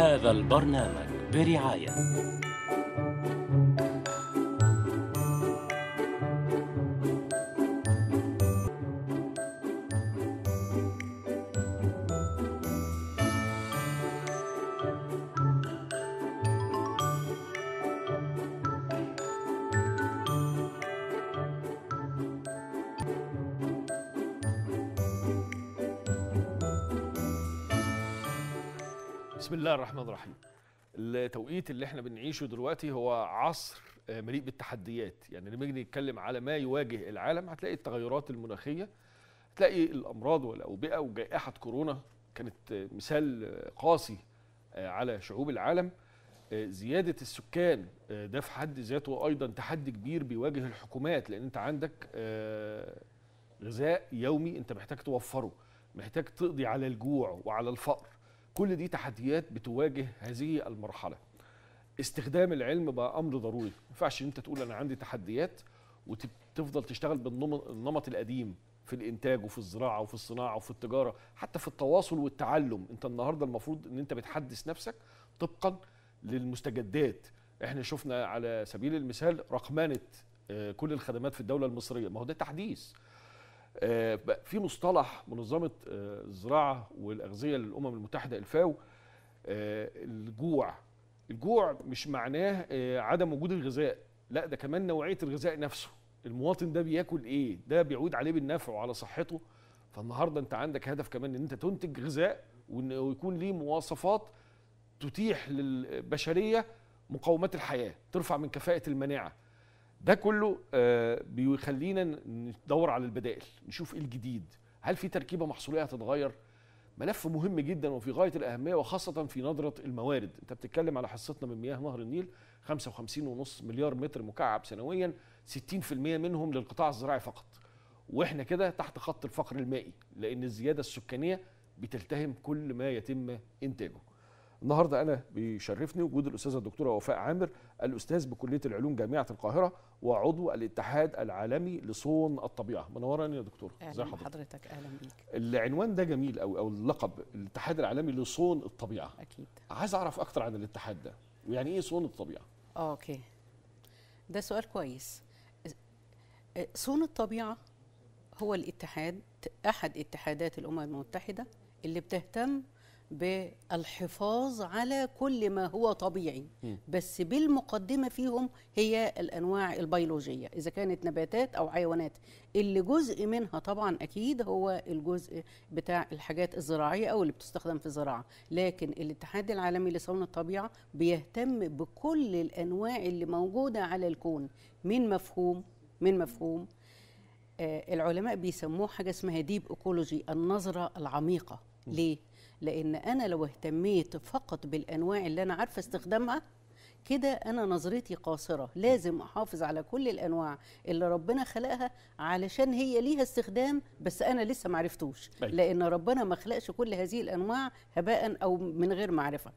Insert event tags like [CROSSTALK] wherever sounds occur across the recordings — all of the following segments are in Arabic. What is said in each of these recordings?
هذا البرنامج برعاية. الله الرحمن الرحيم. التوقيت اللي إحنا بنعيشه دلوقتي هو عصر آه، مليء بالتحديات. يعني لما نيجي نتكلم على ما يواجه العالم هتلاقي التغيرات المناخية هتلاقي الأمراض والأوبئة وجائحة كورونا كانت آه، مثال آه، قاسي على شعوب العالم. زيادة السكان ده في حد ذاته أيضا تحدي كبير بيواجه الحكومات. لأن أنت عندك غذاء يومي أنت محتاج توفره محتاج تقضي على الجوع وعلى الفقر. كل دي تحديات بتواجه هذه المرحلة. استخدام العلم بقى أمر ضروري. ما ينفعش إن أنت تقول أنا عندي تحديات وتفضل تشتغل بالنمط القديم في الإنتاج وفي الزراعة وفي الصناعة وفي التجارة حتى في التواصل والتعلم. أنت النهارده المفروض إن أنت بتحدث نفسك طبقا للمستجدات. إحنا شفنا على سبيل المثال رقمنة آه، كل الخدمات في الدولة المصرية. ما هو ده تحديث. في مصطلح منظمة آه، الزراعة والأغذية للأمم المتحدة الفاو آه، الجوع. الجوع مش معناه آه، عدم وجود الغذاء. لا ده كمان نوعية الغذاء نفسه. المواطن ده بياكل إيه؟ ده بيعود عليه بالنفع وعلى صحته. فالنهاردة أنت عندك هدف كمان إن أنت تنتج غذاء وانه يكون ليه مواصفات تتيح للبشرية مقومات الحياة ترفع من كفاءة المناعة. ده كله آه، بيخلينا ندور على البدائل نشوف إيه الجديد. هل في تركيبة محصولية هتتغير؟ ملف مهم جدا وفي غاية الأهمية وخاصة في نظرة الموارد. أنت بتتكلم على حصتنا من مياه نهر النيل 55.5 مليار متر مكعب سنويا 60% منهم للقطاع الزراعي فقط. وإحنا كده تحت خط الفقر المائي لأن الزيادة السكانية بتلتهم كل ما يتم إنتاجه. النهارده أنا بيشرفني وجود الأستاذة الدكتورة وفاء عامر الأستاذ بكلية العلوم جامعة القاهرة وعضو الاتحاد العالمي لصون الطبيعة. منوراني يا دكتوره ازي حضرتك؟ بحضرتك أهلا بيك. العنوان ده جميل أو أو اللقب الاتحاد العالمي لصون الطبيعة. أكيد. عايز أعرف أكتر عن الاتحاد ده. ويعني إيه صون الطبيعة؟ أوكي. ده سؤال كويس. صون الطبيعة هو الاتحاد أحد اتحادات الأمم المتحدة اللي بتهتم بالحفاظ على كل ما هو طبيعي. بس بالمقدمة فيهم هي الأنواع البيولوجية. إذا كانت نباتات أو حيوانات اللي جزء منها طبعا أكيد هو الجزء بتاع الحاجات الزراعية أو اللي بتستخدم في الزراعة. لكن الاتحاد العالمي لصون الطبيعة بيهتم بكل الأنواع اللي موجودة على الكون. من مفهوم من مفهوم آه، العلماء بيسموه حاجة اسمها deep ecology النظرة العميقة. ليه؟ لأن أنا لو اهتميت فقط بالأنواع اللي أنا عارفة استخدامها كده أنا نظرتي قاصرة. لازم أحافظ على كل الأنواع اللي ربنا خلقها علشان هي ليها استخدام بس أنا لسه ما عرفتوش أيوة. لأن ربنا ما خلقش كل هذه الأنواع هباء أو من غير معرفة.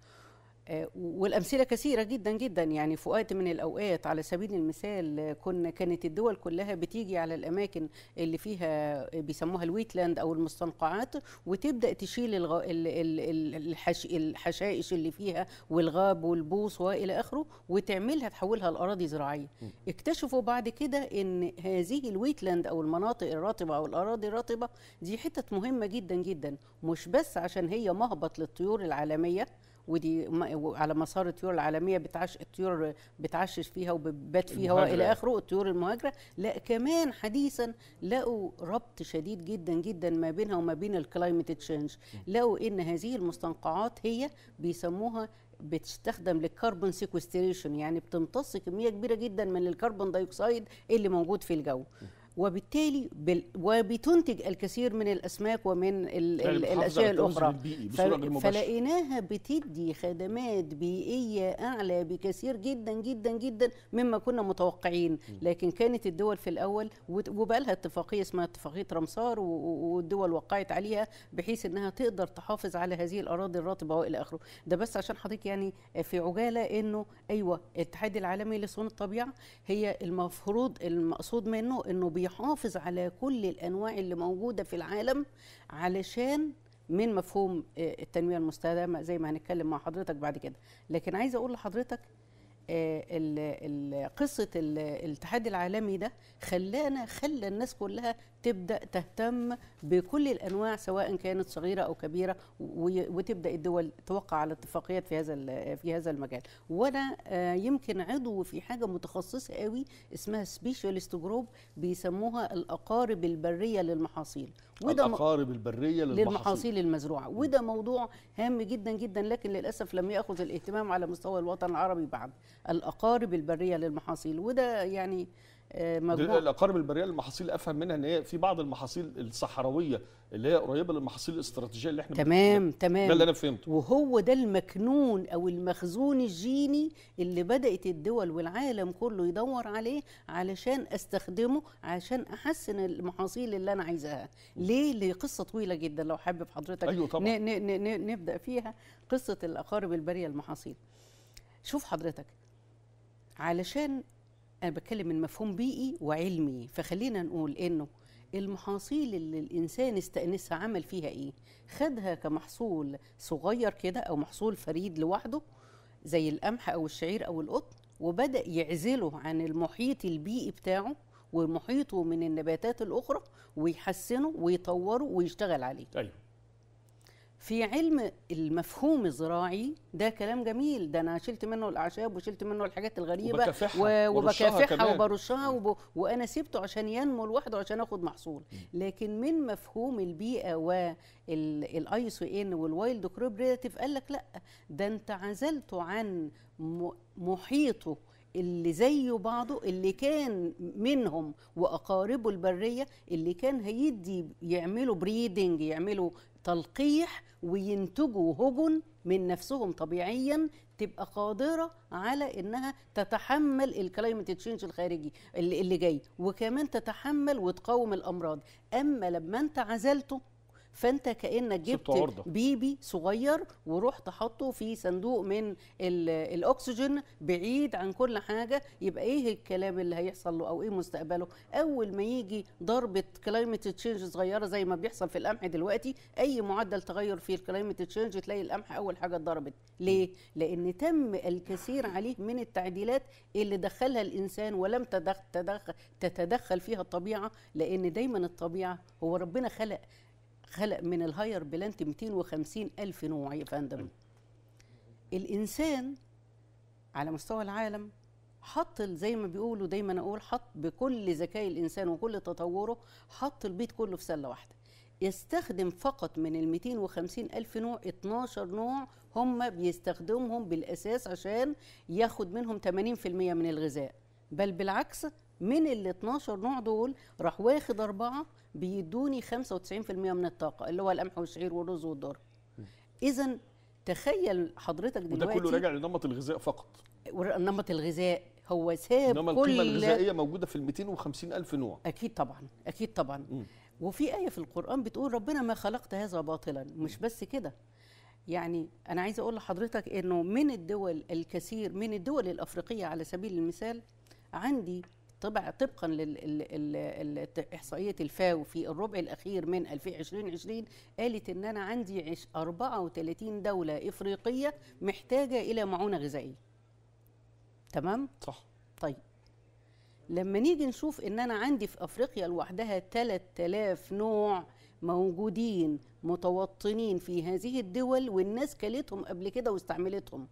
آه، والأمثلة كثيرة جدا جدا. يعني في وقت من الأوقات على سبيل المثال آه، كنا كانت الدول كلها بتيجي على الأماكن اللي فيها آه، بيسموها ال wetland أو المستنقعات وتبدأ تشيل الغ... ال... ال... ال- الحش... الحشائش اللي فيها والغاب والبوص وإلى آخره وتعملها تحولها لأراضي زراعية. اكتشفوا بعد كده إن هذه ال wetland أو المناطق الرطبة أو الأراضي الرطبة دي حتت مهمة جدا جدا مش بس عشان هي مهبط للطيور العالمية ودي على مسار الطيور العالمية بتعش الطيور بتعشش فيها وبتبات فيها وإلى. آخره الطيور المهاجرة. لا كمان حديثا لقوا ربط شديد جدا جدا ما بينها وما بين ال climate change لقوا إن هذه المستنقعات هي بيسموها بتستخدم لل carbon sequestration يعني بتمتص كمية كبيرة جدا من ال carbon dioxide اللي موجود في الجو. وبالتالي بال... وبتنتج الكثير من الأسماك ومن ال... يعني ال... على الأشياء الأخرى. مباشرة. فلقيناها بتدي خدمات بيئية أعلى بكثير جدا جدا جدا مما كنا متوقعين لكن كانت الدول في الأول وبقى لها اتفاقية اسمها اتفاقية رمسار و- والدول وقعت عليها بحيث إنها تقدر تحافظ على هذه الأراضي الرطبة وإلى آخره ده بس عشان حضرتك يعني في عجالة إنه أيوه الاتحاد العالمي لصون الطبيعة هي المفروض المقصود منه إنه بيحافظ على كل الأنواع اللي موجودة في العالم علشان من مفهوم آه، التنمية المستدامة زي ما هنتكلم مع حضرتك بعد كده. لكن عايزه أقول لحضرتك آه، قصة ال- الاتحاد العالمي ده خلانا خلى الناس كلها تبدأ تهتم بكل الأنواع سواء كانت صغيرة أو كبيرة وتبدأ الدول توقع على اتفاقيات في هذا في هذا المجال. وأنا آه، يمكن عضو في حاجة متخصصة قوي اسمها specialist group بيسموها الأقارب البرية للمحاصيل. وده الأقارب البرية للمحاصيل. للمحاصيل المزروعة. وده موضوع هام جدا جدا لكن للأسف لم يأخذ الاهتمام على مستوى الوطن العربي بعد. الأقارب البرية للمحاصيل. وده يعني آه، دي مجموع الأقارب البرية للمحاصيل أفهم منها إن هي في بعض المحاصيل الصحراوية اللي هي قريبة للمحاصيل الاستراتيجية اللي إحنا تمام ده تمام اللي أنا فهمته. وهو ده المكنون أو المخزون الجيني اللي بدأت الدول والعالم كله يدور عليه علشان أستخدمه عشان أحسن المحاصيل اللي أنا عايزاها. ليه؟ لقصة طويلة جدا لو حابب حضرتك أيوة طبعاً. ن- ن- ن- ن- نبدأ فيها. قصة الأقارب البرية المحاصيل شوف حضرتك علشان أنا بتكلم من مفهوم بيئي وعلمي فخلينا نقول إنه المحاصيل اللي الإنسان استأنسها عمل فيها إيه؟ خدها كمحصول صغير كده أو محصول فريد لوحده زي القمح أو الشعير أو القطن وبدأ يعزله عن المحيط البيئي بتاعه ومحيطه من النباتات الأخرى ويحسنه ويطوره ويشتغل عليه. أيوه في علم المفهوم الزراعي ده كلام جميل. ده أنا شلت منه الأعشاب وشلت منه الحاجات الغريبة وبكافحها وبكافحها. وبرشها وب... وأنا سبته عشان ينمو لوحده عشان آخد محصول. لكن من مفهوم البيئة وال IUCN وال wild crop relative قال لك لا ده أنت عزلته عن محيطه اللي زيه بعضه اللي كان منهم وأقاربه البرية اللي كان هيدي يعملوا breeding يعملوا تلقيح وينتجوا هجن من نفسهم طبيعيا تبقى قادرة على إنها تتحمل ال climate change الخارجي اللي, اللي جاي وكمان تتحمل وتقاوم الأمراض. أما لما أنت عزلته فانت كأنك جبت. بيبي صغير ورحت حطه في صندوق من ال- الأكسجين بعيد عن كل حاجة. يبقى إيه الكلام اللي هيحصل له أو إيه مستقبله؟ أول ما يجي ضربة climate change صغيرة زي ما بيحصل في القمح دلوقتي أي معدل تغير في ال climate change تلاقي القمح أول حاجة اتضربت. ليه؟ لأن تم الكثير عليه من التعديلات اللي دخلها الإنسان ولم تدخل تتدخل فيها الطبيعة لأن دايما الطبيعة هو ربنا خلق خلق من ال higher plant 250 ألف نوع يا فندم. الإنسان على مستوى العالم حط زي ما بيقولوا دايما أقول حط بكل ذكاء الإنسان وكل تطوره حط البيت كله في سلة واحدة. يستخدم فقط من ال 250 ألف نوع 12 نوع هم بيستخدمهم بالأساس عشان ياخد منهم 80% من الغذاء. بل بالعكس من ال 12 نوع دول راح واخد أربعة بيدوني 95% من الطاقة اللي هو القمح والشعير والرز والذرة إذا تخيل حضرتك وده دلوقتي كله راجع لنمط الغذاء فقط. نمط الغذاء. هو ساب إنما القيمة كل الغذائية موجودة في ال 250 ألف نوع. أكيد طبعا أكيد طبعا. مم. وفي آية في القرآن بتقول ربنا ما خلقت هذا باطلا. مش بس كده. يعني أنا عايزه أقول لحضرتك إنه من الدول الكثير من الدول الأفريقية على سبيل المثال عندي طبعا طبقا لإحصائية الفاو في الربع الأخير من 2020 قالت إن أنا عندي عش- 34 دولة إفريقية محتاجة إلى معونة غذائية تمام؟ صح طيب لما نيجي نشوف إن أنا عندي في أفريقيا لوحدها 3000 نوع موجودين متوطنين في هذه الدول والناس كلتهم قبل كده واستعملتهم.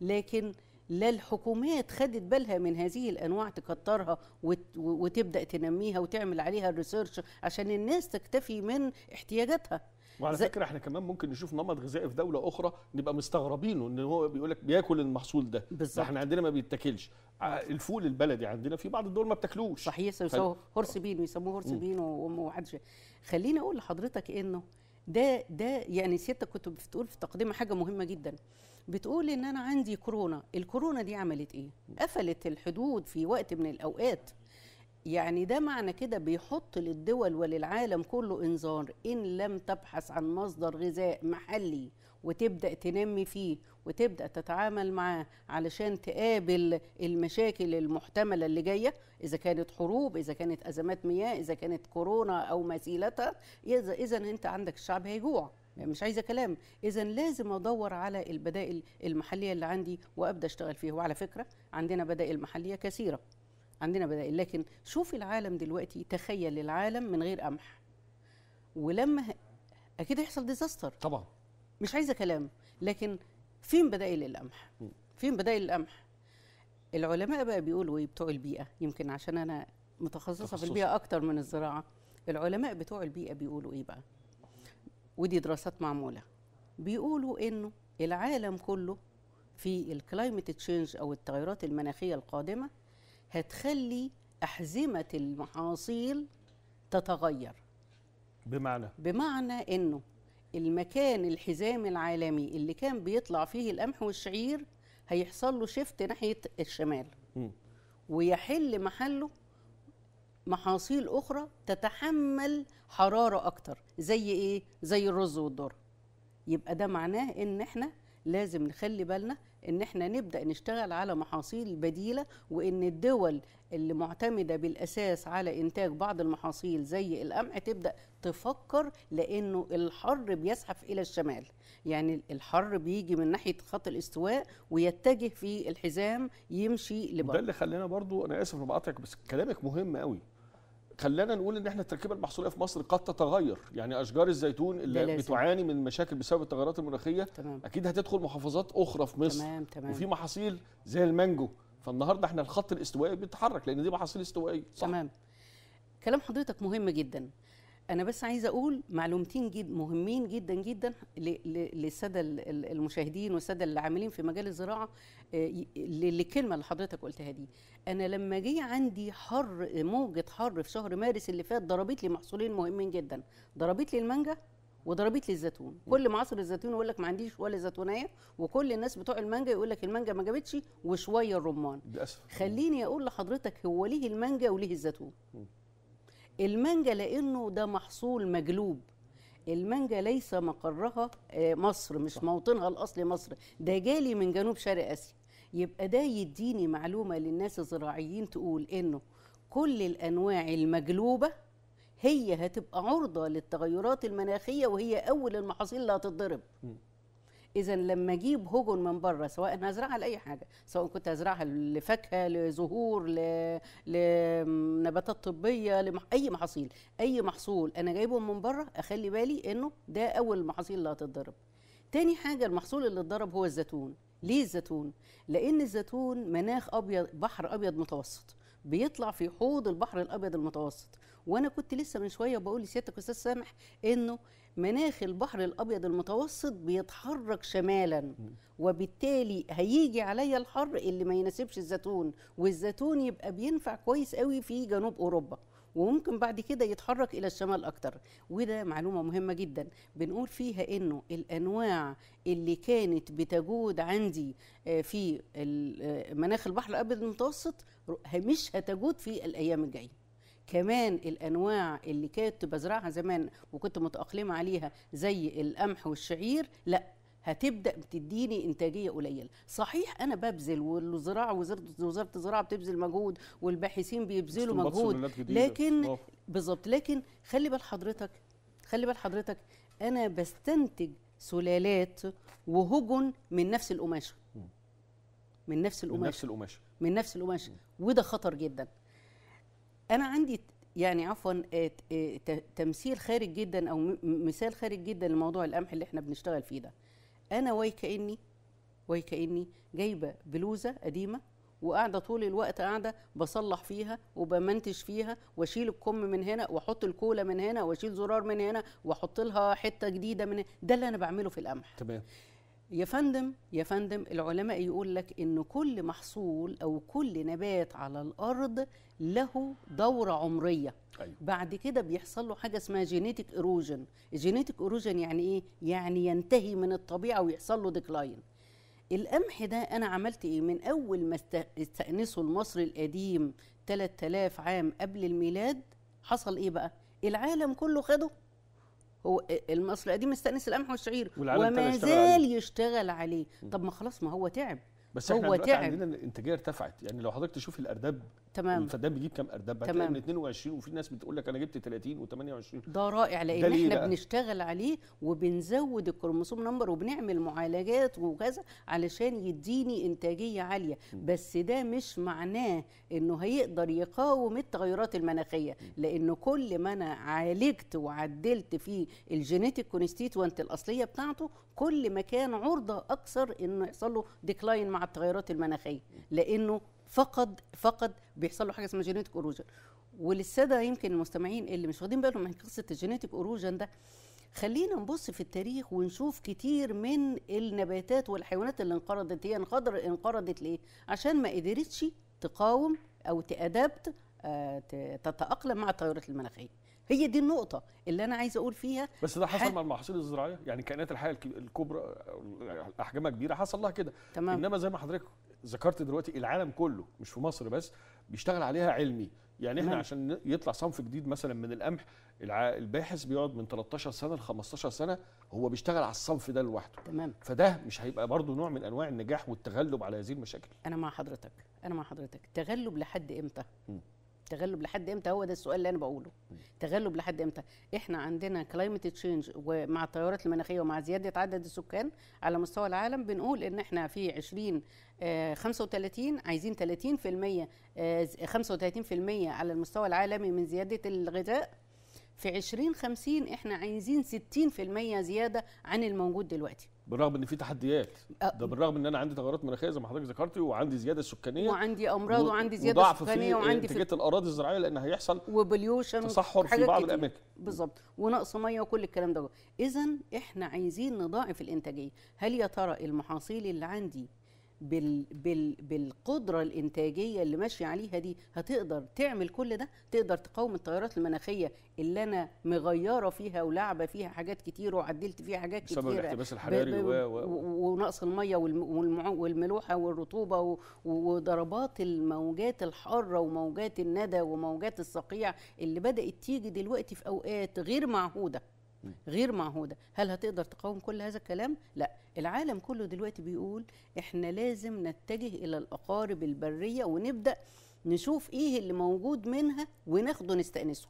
لكن لا الحكومات خدت بالها من هذه الأنواع تكترها وت- وتبدأ تنميها وتعمل عليها الريسيرش عشان الناس تكتفي من احتياجاتها. وعلى زي- فكرة إحنا كمان ممكن نشوف نمط غذائي في دولة أخرى نبقى مستغربينه إن هو بيقول لك بياكل المحصول ده. بالظبط. إحنا عندنا ما بيتاكلش. الفول البلدي عندنا في بعض الدول ما بتاكلوش. صحيح يسموه هورس بين ويسموه هورس بين ومحدش خليني أقول لحضرتك إنه ده ده يعني سيادتك كنت بتقول في التقديمه حاجة مهمة جدا. بتقول إن أنا عندي كورونا. الكورونا دي عملت إيه؟ قفلت الحدود في وقت من الأوقات. يعني ده معنى كده بيحط للدول وللعالم كله إنذار. إن لم تبحث عن مصدر غذاء محلي وتبدأ تنمي فيه وتبدأ تتعامل معاه علشان تقابل المشاكل المحتملة اللي جاية إذا كانت حروب إذا كانت أزمات مياه إذا كانت كورونا أو مثيلتها اذا إذا أنت عندك الشعب هيجوع. مش عايزة كلام. اذا لازم أدور على البدائل المحلية اللي عندي وأبدأ أشتغل فيها. وعلى فكرة عندنا بدائل محلية كثيرة. عندنا بدائل. لكن شوف العالم دلوقتي تخيل العالم من غير قمح. ولما أكيد هيحصل disaster طبعا. مش عايزة كلام. لكن فين بدائل القمح؟ فين بدائل القمح؟ العلماء بقى بيقولوا إيه؟ بتوع البيئة. يمكن عشان أنا متخصصة في تخصصك. البيئة أكتر من الزراعة. العلماء بتوع البيئة بيقولوا إيه بقى؟ ودي دراسات معمولة. بيقولوا إنه العالم كله في ال climate change أو التغيرات المناخية القادمة هتخلي أحزمة المحاصيل تتغير. بمعنى؟ بمعنى إنه المكان الحزام العالمي اللي كان بيطلع فيه القمح والشعير هيحصل له شيفت ناحية الشمال. مم. ويحل محله محاصيل أخرى تتحمل حرارة أكتر زي إيه؟ زي الرز والذرة. يبقى ده معناه إن إحنا لازم نخلي بالنا إن إحنا نبدأ نشتغل على محاصيل بديلة وإن الدول اللي معتمدة بالأساس على إنتاج بعض المحاصيل زي القمح تبدأ تفكر لأنه الحر بيزحف إلى الشمال. يعني الحر بيجي من ناحية خط الاستواء ويتجه في الحزام يمشي لبره. اللي خلانا برضو أنا آسف اني بقاطعك بس كلامك مهم قوي خلانا نقول إن إحنا التركيبة المحصوليه في مصر قد تتغير. يعني أشجار الزيتون اللي لازم. بتعاني من مشاكل بسبب التغيرات المناخية تمام. أكيد هتدخل محافظات أخرى في مصر. تمام تمام. وفي محاصيل زي المانجو. فالنهاردة إحنا الخط الاستوائي بيتحرك لأن دي محاصيل استوائية. صح. تمام. كلام حضرتك مهم جدا. أنا بس عايزة أقول معلومتين جد مهمين جدا جدا للسادة ال- ال- المشاهدين والسادة اللي عاملين في مجال الزراعة. للكلمة اللي حضرتك قلتها دي. أنا لما جه عندي حر موجة حر في شهر مارس اللي فات ضربت لي محصولين مهمين جدا. ضربت لي المانجا وضربت لي الزيتون. كل معصر الزيتون يقول لك ما عنديش ولا زيتونية وكل الناس بتوع المانجا يقول لك المانجا ما جابتش وشوية الرمان للأسف. خليني أقول لحضرتك هو ليه المانجا وليه الزيتون؟ المانجا لأنه ده محصول مجلوب. المانجا ليس مقرها آه، مصر مش موطنها الاصلي مصر. ده جالي من جنوب شرق آسيا. يبقى ده يديني معلومة للناس الزراعيين تقول إنه كل الأنواع المجلوبة هي هتبقى عرضة للتغيرات المناخية وهي أول المحاصيل اللي هتتضرب. اذا لما أجيب هجن من بره سواء أنا هزرعها لأي حاجة سواء كنت هزرعها لفاكهة لزهور ل... لنباتات طبية لمح... أي محاصيل أي محصول أنا جايبه من بره أخلي بالي إنه ده أول المحاصيل اللي هتتضرب. تاني حاجة المحصول اللي اتضرب هو الزيتون. ليه الزيتون؟ لأن الزيتون مناخ أبيض بحر أبيض متوسط. بيطلع في حوض البحر الأبيض المتوسط. وأنا كنت لسه من شوية بقول لسيادتك أستاذ سامح إنه مناخ البحر الأبيض المتوسط بيتحرك شمالا. وبالتالي هيجي عليا الحر اللي ما يناسبش الزيتون. والزيتون يبقى بينفع كويس قوي في جنوب أوروبا. وممكن بعد كده يتحرك إلى الشمال أكتر. وده معلومة مهمة جدا. بنقول فيها إنه الأنواع اللي كانت بتجود عندي آه، في آه، مناخ البحر الأبيض المتوسط مش هتجود في الأيام الجاية. كمان الأنواع اللي كنت بزرعها زمان وكنت متأقلمة عليها زي القمح والشعير لأ هتبدأ بتديني إنتاجية قليلة. صحيح أنا ببذل والزراعة وزارة وزارة الزراعة بتبذل مجهود والباحثين بيبذلوا مجهود. لكن. بالظبط لكن خلي بال حضرتك خلي بال حضرتك أنا بستنتج سلالات وهجن من نفس القماشة. من نفس من القماشة. نفس القماشة. من نفس القماشة. وده خطر جدا. أنا عندي يعني عفوا آه، آه، تمثيل خارج جدا أو مثال خارج جدا لموضوع القمح اللي إحنا بنشتغل فيه ده. أنا ويكاني ويكاني جايبة بلوزة قديمة وقاعدة طول الوقت قاعدة بصلح فيها وبمنتج فيها وأشيل الكم من هنا وأحط الكوله من هنا وأشيل زرار من هنا وأحط لها حتة جديدة من هنا. ده اللي أنا بعمله في القمح. تمام. يا فندم يا فندم العلماء يقول لك إن كل محصول أو كل نبات على الأرض له دورة عمرية. أيوه. بعد كده بيحصل له حاجة اسمها genetic erosion ال genetic erosion يعني إيه؟ يعني ينتهي من الطبيعة ويحصل له decline القمح ده أنا عملت إيه؟ من أول ما است- استأنسه المصري القديم 3000 عام قبل الميلاد حصل إيه بقى؟ العالم كله خده. هو المصري القديم مستأنس القمح والشعير وما زال عليه. يشتغل عليه طب ما خلاص ما هو تعب بس هو إحنا تعب. عندنا الإنتاجية ارتفعت. يعني لو حضرتك تشوفي الأرداب تمام. الفدان بيجيب كام أرداب؟ هتلاقي تمام. من 22 وفي ناس بتقول لك أنا جبت 30 و28 ده رائع لأن إحنا بقى؟ بنشتغل عليه وبنزود ال chromosome number وبنعمل معالجات وكذا علشان يديني إنتاجية عالية. بس ده مش معناه إنه هيقدر يقاوم التغيرات المناخية. لأنه كل ما أنا عالجت وعدلت في ال genetic constituent الأصلية بتاعته كل ما كان عرضة أكثر إنه يحصل له decline مع التغيرات المناخية لأنه فقد فقد بيحصل له حاجة اسمها genetic erosion وللسادة يمكن المستمعين اللي مش واخدين بالهم من قصة ال genetic erosion ده خلينا نبص في التاريخ ونشوف كتير من النباتات والحيوانات اللي انقرضت هي انقدر انقرضت ليه؟ عشان ما قدرتش تقاوم أو adapt آه، تتأقلم مع التغيرات المناخية. هي دي النقطة اللي أنا عايزة أقول فيها. بس ده حصل ح- مع المحاصيل الزراعية. يعني كائنات الحياة الك- الكبرى احجامها كبيرة حصل لها كده. تمام. إنما زي ما حضرتك ذكرت دلوقتي العالم كله مش في مصر بس بيشتغل عليها علمي. يعني إحنا تمام. عشان يطلع صنف جديد مثلا من القمح الباحث بيقعد من 13 سنة ل 15 سنة هو بيشتغل على الصنف ده لوحده. تمام. فده مش هيبقى برضه نوع من أنواع النجاح والتغلب على هذه المشاكل. أنا مع حضرتك. أنا مع حضرتك. تغلب لحد إمتى؟ م. تغلب لحد إمتى؟ هو ده السؤال اللي أنا بقوله. تغلب لحد إمتى؟ إحنا عندنا climate change ومع التغيرات المناخية ومع زيادة عدد السكان على مستوى العالم بنقول إن إحنا في 20 آه، 35 عايزين 30% آه، 35% على المستوى العالمي من زيادة الغذاء. في 2050 إحنا عايزين 60% زيادة عن الموجود دلوقتي. بالرغم إن في تحديات. أه، ده بالرغم إن أنا عندي تغيرات مناخيه زي ما حضرتك ذكرتي وعندي زيادة سكانيه وعندي أمراض و- وعندي زيادة وضعف سكانية في وعندي في انتاجية الأراضي الزراعية لأن هيحصل و pollution تصحر في بعض كتير. الأماكن. بالظبط. ونقص مية وكل الكلام ده. اذا إحنا عايزين نضاعف الإنتاجية. هل يا ترى المحاصيل اللي عندي بال بال بالقدرة الإنتاجية اللي ماشيه عليها دي هتقدر تعمل كل ده؟ تقدر تقاوم التغيرات المناخية اللي أنا مغيرة فيها ولعبة فيها حاجات كتير وعدلت فيها حاجات بسبب كتير الاحتباس ب- الحراري و و- ونقص المية والم- والملوحة والرطوبة وضربات الموجات الحارة وموجات الندى وموجات الصقيع اللي بدأت تيجي دلوقتي في أوقات غير معهودة. غير معهودة. هل هتقدر تقاوم كل هذا الكلام؟ لا. العالم كله دلوقتي بيقول إحنا لازم نتجه إلى الأقارب البرية ونبدأ نشوف إيه اللي موجود منها وناخده نستأنسه.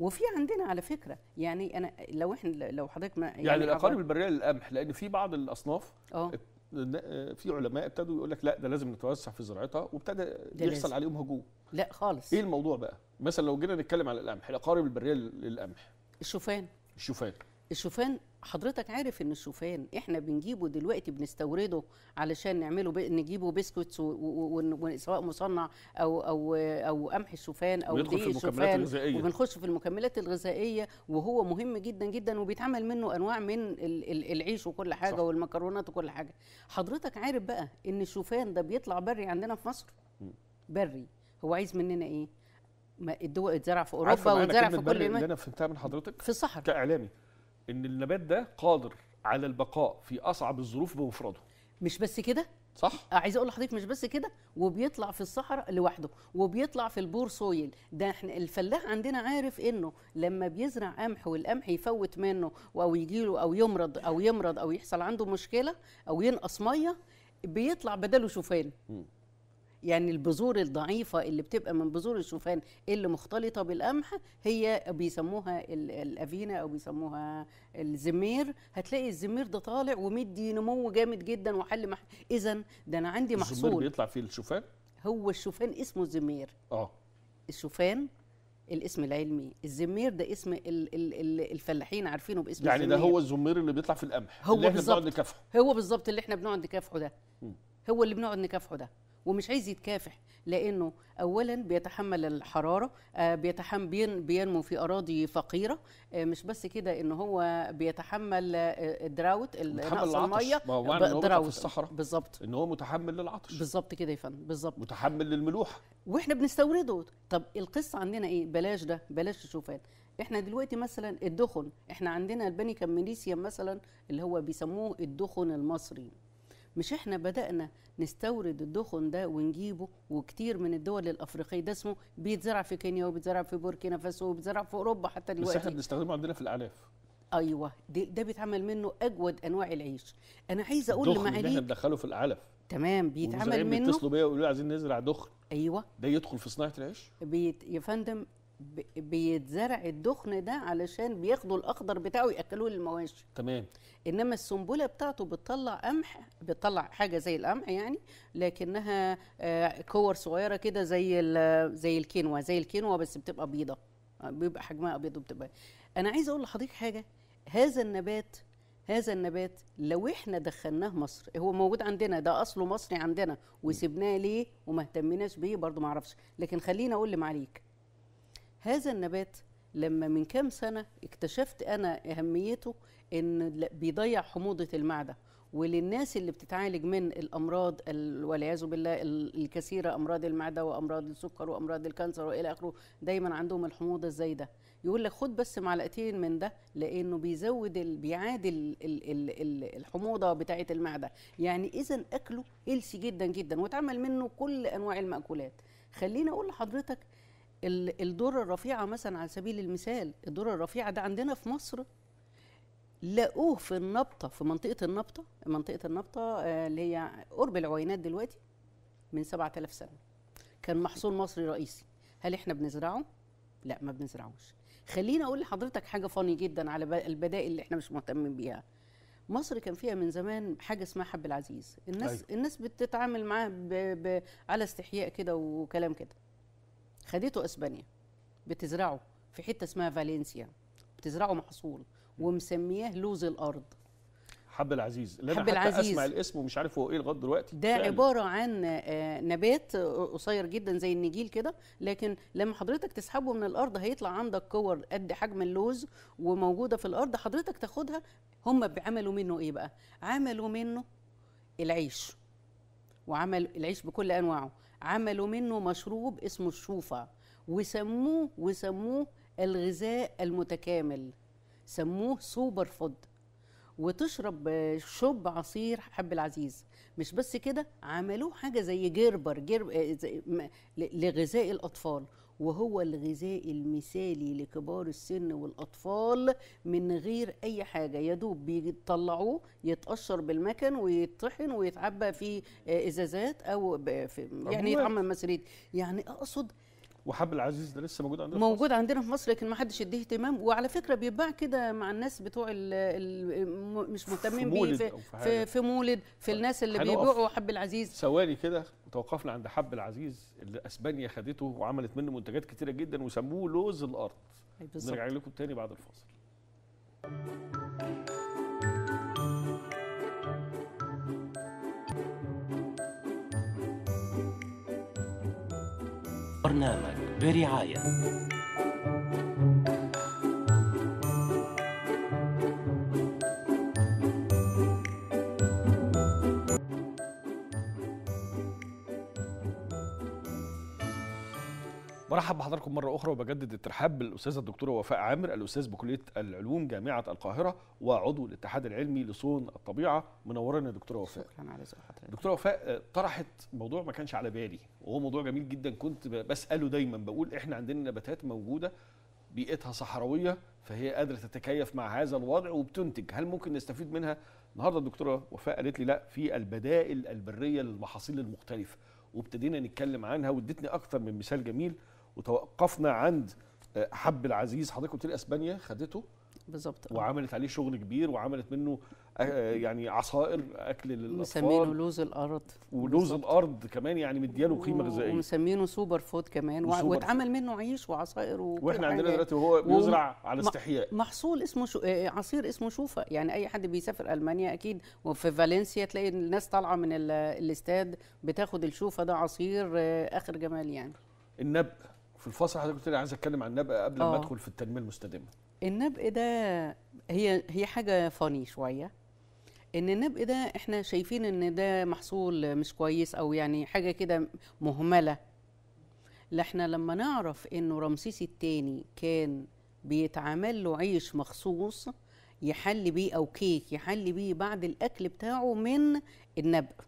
وفي عندنا على فكرة يعني أنا لو إحنا لو حضرتك ما يعني الأقارب البرية للقمح لأن في بعض الأصناف آه. في علماء ابتدوا يقول لك لا ده لازم نتوسع في زراعتها وابتدى يحصل لازم. عليهم هجوم. لا خالص. إيه الموضوع بقى؟ مثلا لو جينا نتكلم على القمح الأقارب البرية للقمح. الشوفان. الشوفان. الشوفان حضرتك عارف إن الشوفان إحنا بنجيبه دلوقتي بنستورده علشان نعمله ب... نجيبه biscuits و... و... و... سواء مصنع أو أو أو قمح الشوفان أو دقيق المكملات الشوفان وبنخش في المكملات الغذائية وهو مهم جدا جدا وبيتعمل منه أنواع من ال- ال- العيش وكل حاجة صح. والمكرونات وكل حاجة. حضرتك عارف بقى إن الشوفان ده بيطلع بري عندنا في مصر. بري. هو عايز مننا إيه؟ ما الدول اتزرع في أوروبا واتزرع في كل اللي. أنا فهمتها من حضرتك؟ في الصحراء كإعلامي إن النبات ده قادر على البقاء في أصعب الظروف بمفرده. مش بس كده؟ صح. عايزه أقول لحضرتك مش بس كده وبيطلع في الصحراء لوحده وبيطلع في ال poor soil. ده إحنا الفلاح عندنا عارف إنه لما بيزرع قمح والقمح يفوت منه أو يجيله أو يمرض أو يمرض أو يحصل عنده مشكلة أو ينقص مية بيطلع بداله شوفان. يعني البذور الضعيفة اللي بتبقى من بذور الشوفان اللي مختلطة بالقمح هي بيسموها ال- الافينا أو بيسموها الزمير. هتلاقي الزمير ده طالع ومدي نمو جامد جدا وحل مح... اذا ده أنا عندي الزمير محصول. بيطلع فيه الشوفان؟ هو الشوفان اسمه الزمير. آه. الشوفان الاسم العلمي. الزمير ده اسم ال ال ال الفلاحين عارفينه باسم يعني ده الزمير. هو الزمير اللي بيطلع في القمح هو اللي إحنا بنقعد. نكافحه. هو بالظبط اللي إحنا بنقعد نكافحه ده. مم. هو اللي بنقعد نكافحه ده. ومش عايز يتكافح لأنه اولا بيتحمل الحرارة آه، بيتحمل بين بينمو في أراضي فقيرة آه، مش بس كده إن هو بيتحمل آه، الدراوت نقص المية ما هو هو بيطلع في. الصحراء. بالظبط. إن هو متحمل للعطش. بالظبط كده يا فندم بالظبط. متحمل للملوحة. وإحنا بنستورده. طب القصة عندنا إيه؟ بلاش ده بلاش الشوفان إحنا دلوقتي مثلا الدخن إحنا عندنا البني كاميليسيوم مثلا اللي هو بيسموه الدخن المصري. مش إحنا بدأنا نستورد الدخن ده ونجيبه؟ وكتير من الدول الأفريقية ده اسمه بيتزرع في كينيا وبيتزرع في بوركينا فاسو وبيتزرع في أوروبا حتى بس إحنا دلوقتي. بنستخدمه عندنا في الأعلاف. أيوه ده, ده بيتعمل منه أجود أنواع العيش. أنا عايزه أقول اللي إحنا لمعاليك بندخله في العلف تمام بيتعمل منه. بيتصلوا بيا ويقولوا عايزين نزرع دخن. أيوه. ده يدخل في صناعة العيش؟ بيت يا فندم بيتزرع الدخن ده علشان بياخدوا الأخضر بتاعه ياكلوه للمواشي. تمام. إنما السنبلة بتاعته بتطلع قمح بتطلع حاجة زي القمح يعني لكنها آه، كور صغيرة كده زي زي الكينوا زي الكينوا بس بتبقى بيضة. بيبقى حجمها أبيض وبتبقى. أنا عايزه أقول لحضرتك حاجة. هذا النبات هذا النبات لو إحنا دخلناه مصر هو موجود عندنا ده أصله مصري عندنا وسبناه ليه وما اهتمناش بيه برضه ما أعرفش. لكن خليني أقول لمعاليك هذا النبات لما من كام سنة اكتشفت أنا أهميته إن بيضيع حموضة المعدة. وللناس اللي بتتعالج من الأمراض ال- والعياذ بالله ال- الكثيرة أمراض المعدة وأمراض السكر وأمراض الكانسر وإلى آخره دايما عندهم الحموضة الزايدة. يقول لك خد بس معلقتين من ده لأنه بيزود بيعادل ال- ال- ال- الحموضة بتاعة المعدة. يعني إذا أكله هيلسي جدا جدا واتعمل منه كل أنواع المأكولات. خليني أقول لحضرتك ال- الذرة الرفيعة مثلا على سبيل المثال الذرة الرفيعة ده عندنا في مصر لقوه في النبطة في منطقة النبطة منطقة النبطة آه، اللي هي قرب العوينات دلوقتي من 7000 سنة. كان محصول مصري رئيسي. هل إحنا بنزرعه؟ لا ما بنزرعوش. خليني أقول لحضرتك حاجة فاني جدا على البدائل اللي إحنا مش مهتمين بيها. مصر كان فيها من زمان حاجة اسمها حب العزيز. الناس أيوة. الناس بتتعامل معاه ب... ب... على استحياء كده وكلام كده. خدته إسبانيا بتزرعه في حتة اسمها فالنسيا بتزرعه محصول ومسمياه لوز الأرض. حب العزيز اللي حب أنا حتى العزيز. اسمع الاسم ومش عارف هو إيه لغاية دلوقتي. ده فعلا. عبارة عن آه، نبات قصير جدا زي النجيل كده لكن لما حضرتك تسحبه من الأرض هيطلع عندك كور قد حجم اللوز وموجودة في الأرض حضرتك تاخدها. هم بيعملوا منه إيه بقى؟ عملوا منه العيش وعمل العيش بكل أنواعه. عملوا منه مشروب اسمه الشوفة وسموه وسموه الغذاء المتكامل سموه super food. وتشرب شوب عصير حب العزيز. مش بس كده عملوه حاجة زي جربر جرب آه، لغذاء الأطفال. وهو الغذاء المثالي لكبار السن والأطفال من غير أي حاجة. يا دوب بيطلعوه يتقشر بالمكن ويطحن ويتعبى في آه، إزازات أو يعني يتعمل مسريد. يعني أقصد وحب العزيز ده لسه موجود عندنا في مصر؟ موجود عندنا في مصر لكن ما حدش يديه اهتمام. وعلى فكرة بيتباع كده مع الناس بتوع ال ال مش مهتمين بيه في, في في, مولد في الناس اللي. بيبيعوا حب العزيز. ثواني كده توقفنا عند حب العزيز اللي أسبانيا خدته وعملت منه منتجات كتيرة جدا وسموه لوز الأرض. نرجع لكم تاني بعد الفاصل. برنامج برعاية. برحب بحضراتكم مرة أخرى وبجدد الترحاب بالأستاذة الدكتورة وفاء عامر الأستاذ بكلية العلوم جامعة القاهرة وعضو الاتحاد العلمي لصون الطبيعة. منورنا يا دكتورة وفاء. شكرا على حضرتك. دكتورة وفاء آه، طرحت موضوع ما كانش على بالي وهو موضوع جميل جدا كنت ب- بسأله دايما بقول إحنا عندنا نباتات موجودة بيئتها صحراوية فهي قادرة تتكيف مع هذا الوضع وبتنتج. هل ممكن نستفيد منها؟ النهارده الدكتورة وفاء قالت لي لا في البدائل البرية للمحاصيل المختلفة وابتدينا نتكلم عنها وادتني أكتر من مثال جميل. وتوقفنا عند آه، حب العزيز. حضرتك قلت لي أسبانيا خدته؟ بالظبط. وعملت عليه شغل كبير وعملت منه آه، يعني عصائر أكل مسمينه للاطفال لوز الأرض. ولوز. الأرض كمان يعني مدياله قيمة غذائية. ومسمينه super food كمان واتعمل منه عيش وعصائر وكل وإحنا عندنا. دلوقتي وهو بيزرع على ما- استحياء. محصول اسمه شو... آه، عصير اسمه شوفة يعني أي حد بيسافر ألمانيا أكيد وفي فالنسيا تلاقي الناس طالعة من ال- الاستاد بتاخد الشوفة ده عصير آخر جمال يعني. النبق في الفصل حضرتك قلت لي عايز أتكلم عن النبق قبل ما آه. أدخل في التنمية المستدامة. النبق ده هي هي حاجة فاني شوية. إن النبق ده إحنا شايفين إن ده محصول مش كويس أو يعني حاجة كده مهملة. لا إحنا لما نعرف إنه رمسيس الثاني كان بيتعمل له عيش مخصوص يحل بيه أو كيك يحل بيه بعد الأكل بتاعه من النبق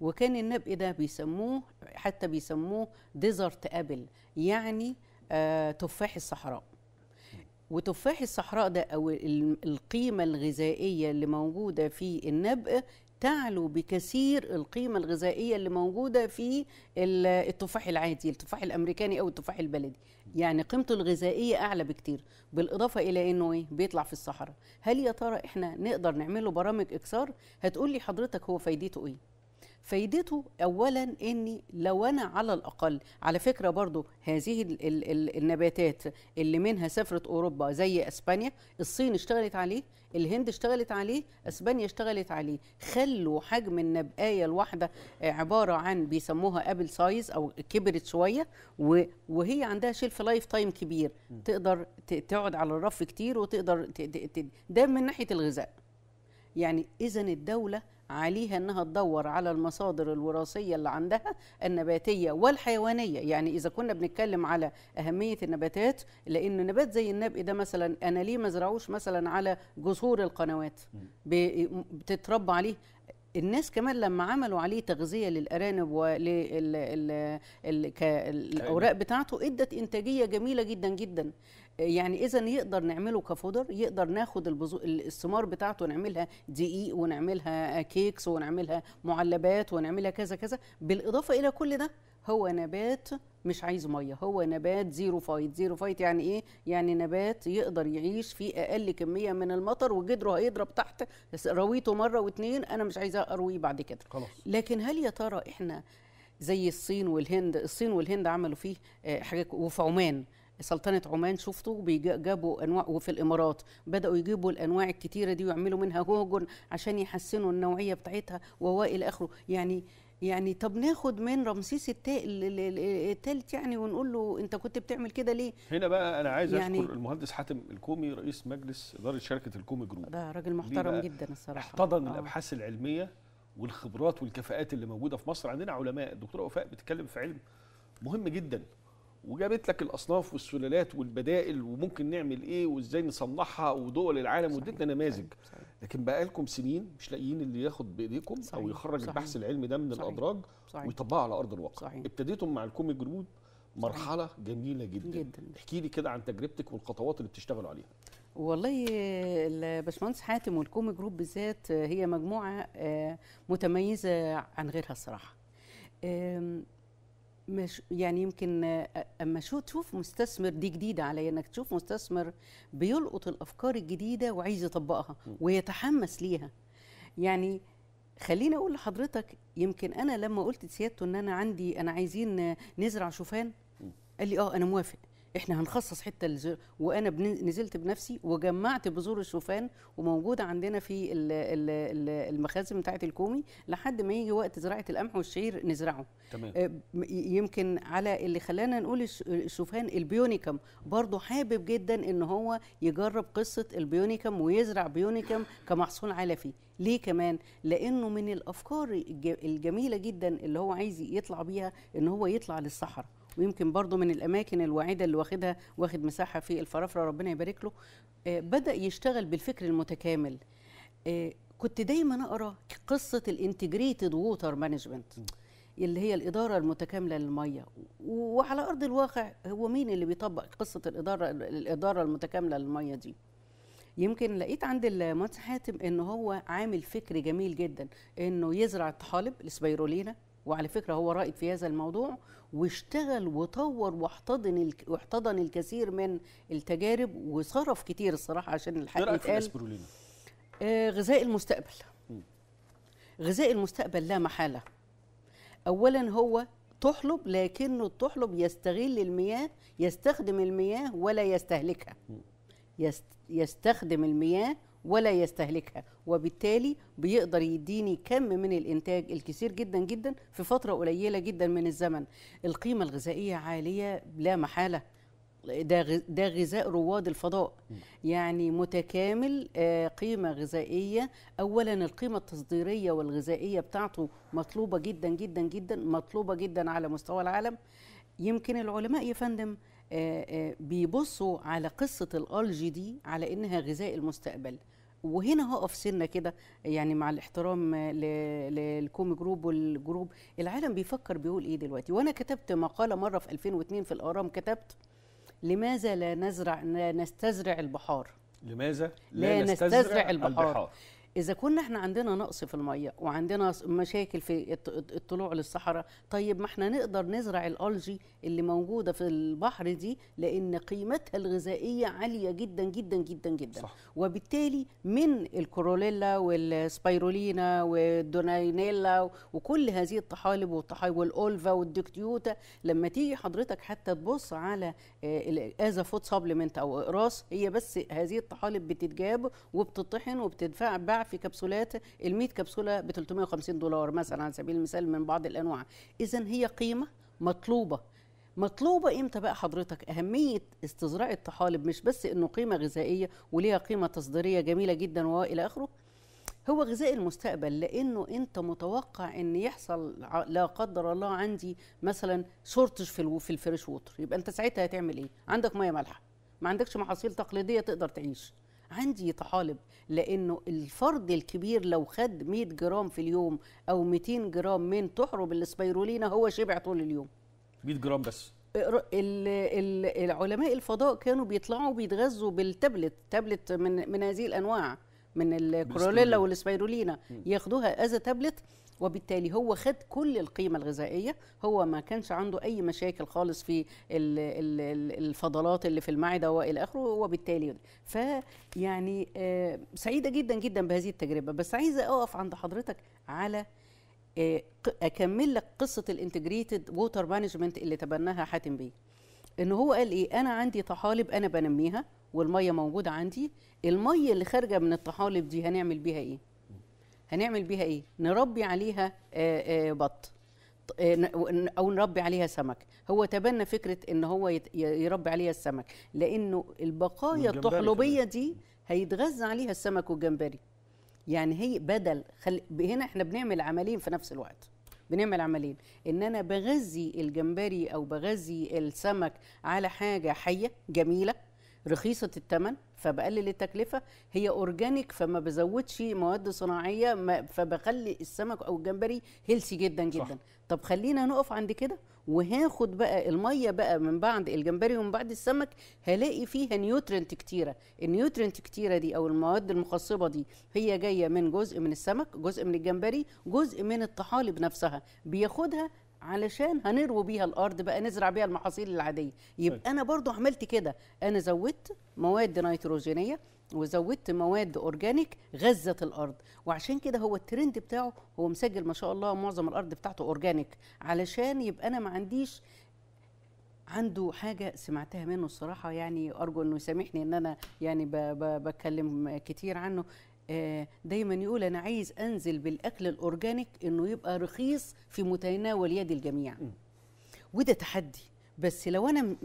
وكان النبق ده بيسموه حتى بيسموه ديزرت ابل يعني آه تفاح الصحراء. وتفاح الصحراء ده أو ال- القيمة الغذائية اللي موجودة في النبق تعلو بكثير القيمة الغذائية اللي موجودة في ال- التفاح العادي التفاح الأمريكاني أو التفاح البلدي. يعني قيمته الغذائية أعلى بكتير بالإضافة إلى إنه إيه؟ بيطلع في الصحراء. هل يا ترى إحنا نقدر نعمل له برامج إكثار؟ هتقول لي حضرتك هو فايدته إيه؟ فايدته اولا إني لو أنا على الأقل على فكرة برضو هذه ال ال ال النباتات اللي منها سافرت أوروبا زي إسبانيا الصين اشتغلت عليه الهند اشتغلت عليه إسبانيا اشتغلت عليه. خلوا حجم النبقايه الواحدة عبارة عن بيسموها apple size أو كبرت شوية وهي عندها shelf life time كبير تقدر تقعد على الرف كتير وتقدر ده من ناحية الغذاء. يعني اذا الدولة عليها إنها تدور على المصادر الوراثية اللي عندها النباتية والحيوانية. يعني إذا كنا بنتكلم على أهمية النباتات لأن نبات زي النبق ده مثلا أنا ليه ما زرعوش مثلا على جسور القنوات؟ بتتربى عليه. الناس كمان لما عملوا عليه تغذية للأرانب وللاوراق بتاعته إدت إنتاجية جميلة جدا جدا. يعني إذا يقدر نعمله ك fodder يقدر ناخد البذو- الثمار بتاعته نعملها دقيق ونعملها cakes ونعملها معلبات ونعملها كذا كذا. بالإضافة إلى كل ده هو نبات مش عايز مية هو نبات xerophyte. xerophyte يعني إيه؟ يعني نبات يقدر يعيش في أقل كمية من المطر وجدره هيضرب تحت. رويته مرة واتنين أنا مش عايزة أرويه بعد كده. خلاص. لكن هل يا ترى إحنا زي الصين والهند الصين والهند عملوا فيه آه، حاجة وفي عمان سلطنة عمان شفتوا بيجا- جابوا أنواع وفي الإمارات بدأوا يجيبوا الأنواع الكتيرة دي ويعملوا منها هجن عشان يحسنوا النوعية بتاعتها والى آخره. يعني يعني طب ناخد من رمسيس التا- ال- ال- ال- التالت يعني ونقول له أنت كنت بتعمل كده ليه؟ هنا بقى أنا عايز يعني- أشكر المهندس حاتم الكومي رئيس مجلس إدارة شركة الكومي جروب. ده راجل محترم جدا الصراحة. احتضن آه. الأبحاث العلمية والخبرات والكفاءات اللي موجودة في مصر. عندنا علماء الدكتورة وفاء بتتكلم في علم مهم جدا. وجابت لك الأصناف والسلالات والبدائل وممكن نعمل إيه وإزاي نصنعها ودول العالم وادتنا نماذج صحيح. لكن بقى لكم سنين مش لاقيين اللي ياخد بإيديكم أو صحيح، يخرج صحيح. البحث العلمي ده من صحيح. الأدراج صحيح ويطبقها على أرض الواقع صحيح. ابتديتم مع الكومي جروب مرحلة جميلة جدا جدا احكي لي كده عن تجربتك والخطوات اللي بتشتغلوا عليها والله الباشمهندس حاتم والكومي جروب بالذات هي مجموعة آه، متميزة عن غيرها الصراحة مش يعني يمكن أما شو تشوف مستثمر دي جديدة عليا إنك تشوف مستثمر بيلقط الأفكار الجديدة وعايز يطبقها ويتحمس ليها. يعني خليني أقول لحضرتك يمكن أنا لما قلت لسيادته إن أنا عندي أنا عايزين نزرع شوفان قال لي آه أنا موافق. إحنا هنخصص حتة للز... وأنا نزلت بنفسي وجمعت بذور الشوفان وموجوده عندنا في ال- ال- ال- المخازن بتاعه الكومي لحد ما يجي وقت زراعة القمح والشعير نزرعه. تمام. آه، يمكن على اللي خلانا نقول الش- الشوفان البيونيكم برضه حابب جدا إن هو يجرب قصة البيونيكم ويزرع بيونيكم كمحصول علفي. ليه كمان؟ لأنه من الأفكار الج- الجميلة جدا اللي هو عايز يطلع بيها إن هو يطلع للصحراء. ويمكن برضه من الأماكن الواعده اللي واخدها واخد مساحة في الفرافرة ربنا يبارك له. آه، بدأ يشتغل بالفكر المتكامل. آه، كنت دايما أقرأ قصة ال integrated water management اللي هي الإدارة المتكاملة للمية. وعلى أرض الواقع هو مين اللي بيطبق قصة الاداره الإدارة المتكاملة للمية دي؟ يمكن لقيت عند المهندس حاتم إن هو عامل فكر جميل جدا إنه يزرع الطحالب السبيرولينا. وعلى فكرة هو رائد في هذا الموضوع. واشتغل وطور واحتضن واحتضن الكثير من التجارب وصرف كتير الصراحة عشان الحق في يتقال. آه، غذاء المستقبل. غذاء المستقبل لا محالة. أولا هو تحلب لكنه التحلب يستغل المياه يستخدم المياه ولا يستهلكها. يست يستخدم المياه ولا يستهلكها. وبالتالي بيقدر يديني كم من الإنتاج الكثير جدا جدا في فترة قليلة جدا من الزمن. القيمة الغذائية عالية لا محالة. ده ده غذاء رواد الفضاء. يعني متكامل آه، قيمة غذائية. أولا القيمة التصديرية والغذائية بتاعته مطلوبة جدا جدا جدا مطلوبة جدا على مستوى العالم. يمكن العلماء يا فندم بيبصوا على قصة ال algae دي على إنها غذاء المستقبل. وهنا هقف ثانية كده يعني مع الاحترام آه، ل- للكومي جروب والجروب العالم بيفكر بيقول إيه دلوقتي؟ وأنا كتبت مقالة مرة في 2002 في الأهرام كتبت لماذا لا نزرع لا نستزرع البحار؟ لماذا لا نستزرع البحار. إذا كنا إحنا عندنا نقص في المية وعندنا مشاكل في الط- الطلوع للصحراء طيب ما إحنا نقدر نزرع الألجي اللي موجودة في البحر دي لأن قيمتها الغذائية عالية جدا جدا جدا جدا صح. وبالتالي من الكوروليلا والسبايرولينا والدوناينيلا وكل هذه الطحالب والطحالب والأولفا والديكتيوتا لما تيجي حضرتك حتى تبص على ال as a food supplement أو أقراص هي بس هذه الطحالب بتتجاب وبتطحن في كبسولات ال 100 كبسولة ب 350 دولار مثلا على سبيل المثال من بعض الأنواع. اذا هي قيمة مطلوبة. مطلوبة إمتى بقى حضرتك؟ أهمية استزراع الطحالب مش بس إنه قيمة غذائية وليها قيمة تصديرية جميلة جدا وإلى آخره. هو غذاء المستقبل لأنه أنت متوقع إن يحصل لا قدر الله عندي مثلا shortage في في ال fresh water. يبقى أنت ساعتها هتعمل إيه؟ عندك مية مالحة. ما عندكش محاصيل تقليدية تقدر تعيش. عندي طحالب لأنه الفرد الكبير لو خد 100 جرام في اليوم أو 200 جرام من طحالب السبيرولينا هو شبع طول اليوم. 100 جرام بس. ال- ال- العلماء الفضاء كانوا بيطلعوا بيتغذوا بال tablet tablet من من هذه الأنواع من بالسبيرولينا. والسبيرولينا ياخدوها as tablet وبالتالي هو خد كل القيمة الغذائية هو ما كانش عنده أي مشاكل خالص في ال- ال- ال- الفضلات اللي في المعدة وإلى آخره وبالتالي فيعني آه، سعيدة جدا جدا بهذه التجربة. بس عايزة أقف عند حضرتك على آه، أكمل لك قصة ال integrated water management اللي تبناها حاتم بيه. ان هو قال إيه؟ أنا عندي طحالب أنا بنميها والمية موجودة عندي. المية اللي خارجة من الطحالب دي هنعمل بيها إيه؟ هنعمل بيها إيه؟ نربي عليها آه، آه، بط. آه، أو نربي عليها سمك. هو تبنى فكرة إن هو يربي عليها السمك لأنه البقايا الطحلبيه دي هيتغذى عليها السمك والجمبري. يعني هي بدل خل... هنا إحنا بنعمل عملين في نفس الوقت. بنعمل عملين. إن أنا بغذي الجمبري أو بغذي السمك على حاجة حية جميلة رخيصة الثمن فبقلل التكلفة. هي organic فما بزودش مواد صناعية ما فبخلي السمك أو الجمبري healthy جدا جدا. صح. طب خلينا نقف عند كده وهاخد بقى المية بقى من بعد الجمبري ومن بعد السمك هلاقي فيها nutrient كتيرة. ال nutrient كتيرة دي أو المواد المخصبة دي هي جاية من جزء من السمك جزء من الجمبري جزء من الطحالب نفسها. بياخدها علشان هنروي بيها الأرض بقى نزرع بيها المحاصيل العادية. يبقى أنا برضو عملت كده. أنا زودت مواد نيتروجينية وزودت مواد organic غذت الأرض. وعشان كده هو الترند بتاعه هو مسجل ما شاء الله معظم الأرض بتاعته organic. علشان يبقى أنا ما عنديش عنده حاجة سمعتها منه الصراحة يعني أرجو إنه يسامحني إن أنا يعني ب ب بتكلم كتير عنه. دايما يقول أنا عايز أنزل بالأكل ال organic إنه يبقى رخيص في متناول يد الجميع. وده تحدي. بس لو أنا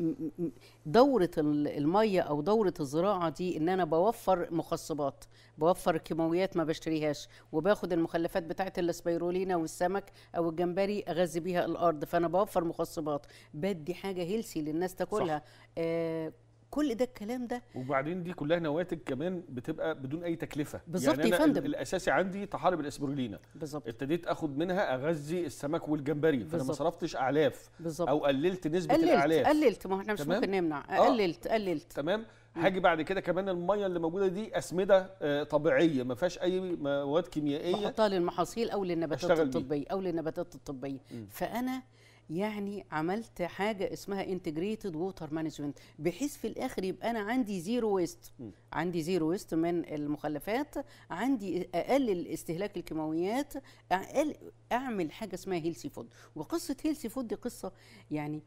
دورة ال- المية أو دورة الزراعة دي إن أنا بوفر مخصبات بوفر كيماويات ما بشتريهاش وباخد المخلفات بتاعه السبيرولينا والسمك أو الجمبري أغذي بيها الأرض فأنا بوفر مخصبات. بدي حاجة healthy للناس تاكلها. آه كل ده الكلام ده. وبعدين دي كلها نواتج كمان بتبقى بدون أي تكلفة. بالظبط يعني يا فندم. الأساسي عندي طحالب السبيرولينا. بالظبط. ابتديت آخد منها أغذي السمك والجمبري فأنا ما. صرفتش اعلاف بالظبط. أو قللت نسبة قللت الاعلاف قللت. ما هو إحنا مش؟ ممكن نمنع. آه. قللت قللت. تمام؟ هاجي بعد كده كمان المية اللي موجودة دي أسمدة آه، طبيعية. ما فيهاش أي مواد كيميائية. بحطها للمحاصيل أو للنباتات. الطبية أو للنباتات الطبية. فأنا يعني عملت حاجة اسمها integrated water management بحيث في الآخر يبقى أنا عندي zero waste. عندي zero waste من المخلفات عندي اقلل استهلاك الكيماويات أقل أعمل حاجة اسمها healthy food وقصة healthy food دي قصة يعني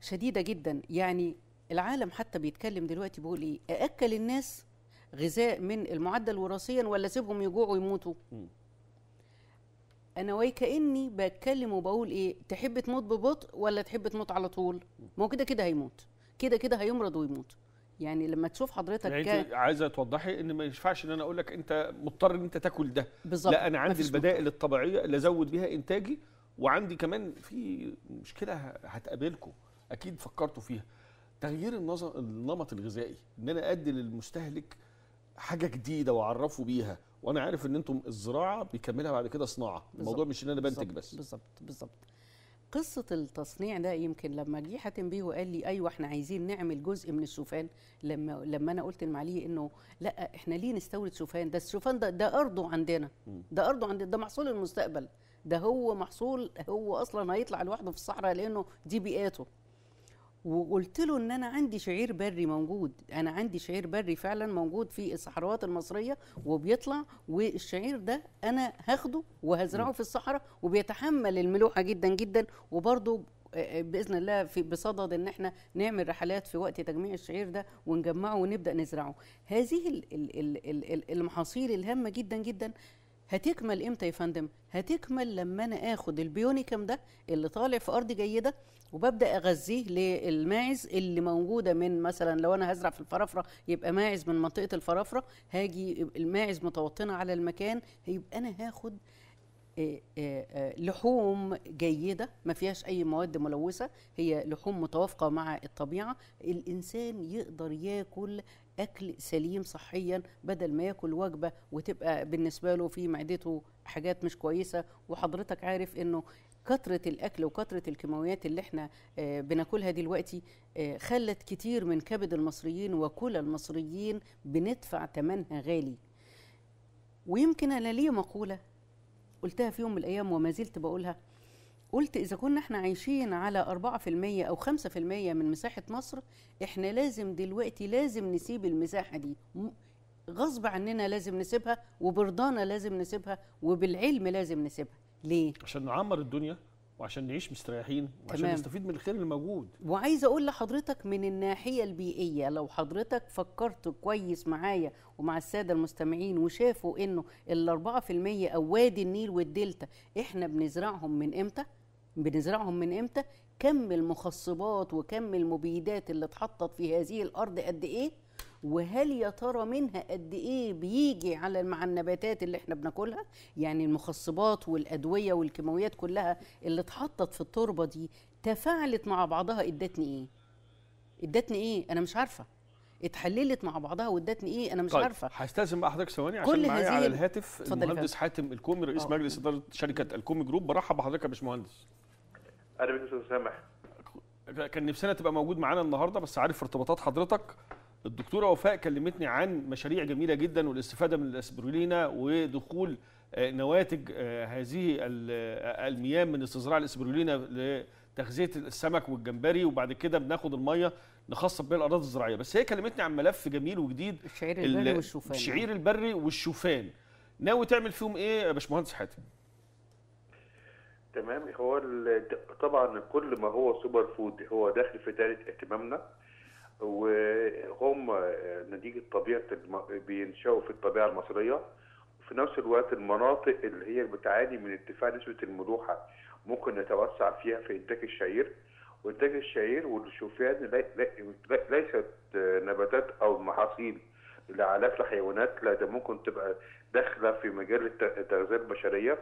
شديدة جدا. يعني العالم حتى بيتكلم دلوقتي بيقول إيه أأكل الناس غذاء من المعدل وراثيا ولا اسيبهم يجوعوا ويموتوا أنا وكاني بتكلم وبقول إيه تحب تموت ببطء ولا تحب تموت على طول؟ ما هو كده كده هيموت. كده كده هيمرض ويموت. يعني لما تشوف حضرتك يعني أنت عايزة توضحي إن ما ينفعش إن أنا أقول لك أنت مضطر إن أنت تاكل ده. بالظبط. لا أنا عندي البدائل الطبيعية اللي أزود بيها إنتاجي وعندي كمان في مشكلة هتقابلكم. أكيد فكرتوا فيها. تغيير النظر النمط الغذائي إن أنا أدي للمستهلك حاجة جديدة وأعرفه بيها. وأنا عارف ان أنتم الزراعة بيكملها بعد كده صناعة. الموضوع مش ان أنا بنتج بس. بالظبط بالظبط. قصة التصنيع ده يمكن لما جه حاتم بيه وقال لي أيوه إحنا عايزين نعمل جزء من الشوفان لما لما أنا قلت لمعاليه إنه لأ إحنا ليه نستورد شوفان ده الشوفان ده ده أرضه عندنا. ده أرضه عندنا ده محصول المستقبل. ده هو محصول هو أصلا هيطلع لوحده في الصحراء لأنه دي بيئاته. وقلت له إن أنا عندي شعير بري موجود. أنا عندي شعير بري فعلا موجود في الصحراوات المصرية وبيطلع والشعير ده أنا هاخده وهزرعه في الصحراء وبيتحمل الملوحة جدا جدا. وبرضه بإذن الله في بصدد إن إحنا نعمل رحلات في وقت تجميع الشعير ده ونجمعه ونبدأ نزرعه. هذه ال- ال- ال- ال- ال- المحاصيل الهامة جدا جدا هتكمل إمتى يا فندم؟ هتكمل لما أنا آخد البيونيكم ده اللي طالع في أرض جيدة وببدأ أغذيه للماعز اللي موجودة من مثلا لو أنا هزرع في الفرافرة يبقى ماعز من منطقة الفرافرة هاجي الماعز متوطنة على المكان يبقى أنا هاخد آه، آه، آه، لحوم جيدة ما فيهاش أي مواد ملوثة هي لحوم متوافقة مع الطبيعة الإنسان يقدر ياكل أكل سليم صحيا بدل ما ياكل وجبة وتبقى بالنسبة له في معدته حاجات مش كويسة. وحضرتك عارف إنه كثرة الأكل وكثرة الكيماويات اللي إحنا آه، بناكلها دلوقتي آه، خلت كتير من كبد المصريين وكلى المصريين بندفع ثمنها غالي. ويمكن أنا ليه مقولة قلتها في يوم من الأيام وما زلت بقولها. قلت إذا كنا إحنا عايشين على 4% أو 5% من مساحة مصر إحنا لازم دلوقتي لازم نسيب المساحة دي غصب عننا لازم نسيبها وبرضانا لازم نسيبها وبالعلم لازم نسيبها ليه؟ عشان نعمر الدنيا وعشان نعيش مستريحين وعشان تمام. نستفيد من الخير اللي موجود وعايزه أقول لحضرتك من الناحية البيئية لو حضرتك فكرت كويس معايا ومع السادة المستمعين وشافوا إنه ال 4% أو وادي النيل والدلتا إحنا بنزرعهم من إمتى؟ بنزرعهم من إمتى؟ كم المخصبات وكم المبيدات اللي اتحطت في هذه الأرض قد إيه؟ وهل يا ترى منها قد إيه بيجي على مع النباتات اللي إحنا بناكلها؟ يعني المخصبات والأدوية والكيماويات كلها اللي اتحطت في التربة دي تفاعلت مع بعضها ادتني إيه؟ ادتني إيه؟ أنا مش عارفة. اتحللت مع بعضها وادتني إيه؟ أنا مش طيب عارفة. هستاذن بقى حضرتك ثواني عشان معايا على ال- الهاتف المهندس حاتم الكومي رئيس آه. مجلس إدارة شركة الكومي جروب. برحب بحضرتك يا باشمهندس. أنا أستاذ سامح كان نفسنا تبقى موجود معانا النهارده بس عارف ارتباطات حضرتك. الدكتوره وفاء كلمتني عن مشاريع جميلة جدا والاستفادة من الاسبرولينا ودخول آه، نواتج آه، هذه آه، المياه من استزراع الاسبرولينا لتغذية السمك والجمبري وبعد كده بناخد المية نخصب بيها الأراضي الزراعية. بس هي كلمتني عن ملف جميل وجديد الشعير ال- البري والشوفان. الشعير البري والشوفان. ناوي تعمل فيهم إيه يا باشمهندس حاتم؟ تمام؟ هو طبعا كل ما هو super food هو داخل في دائره اهتمامنا وهم نتيجة طبيعة الم- بينشأوا في الطبيعة المصرية. وفي نفس الوقت المناطق اللي هي بتعاني من ارتفاع نسبة الملوحة ممكن نتوسع فيها في إنتاج الشعير. وإنتاج الشعير والشوفان لي- لي- لي- ليست نباتات أو محاصيل لعلاف الحيوانات لا ده ممكن تبقى داخلة في مجال الت- التغذيه البشرية.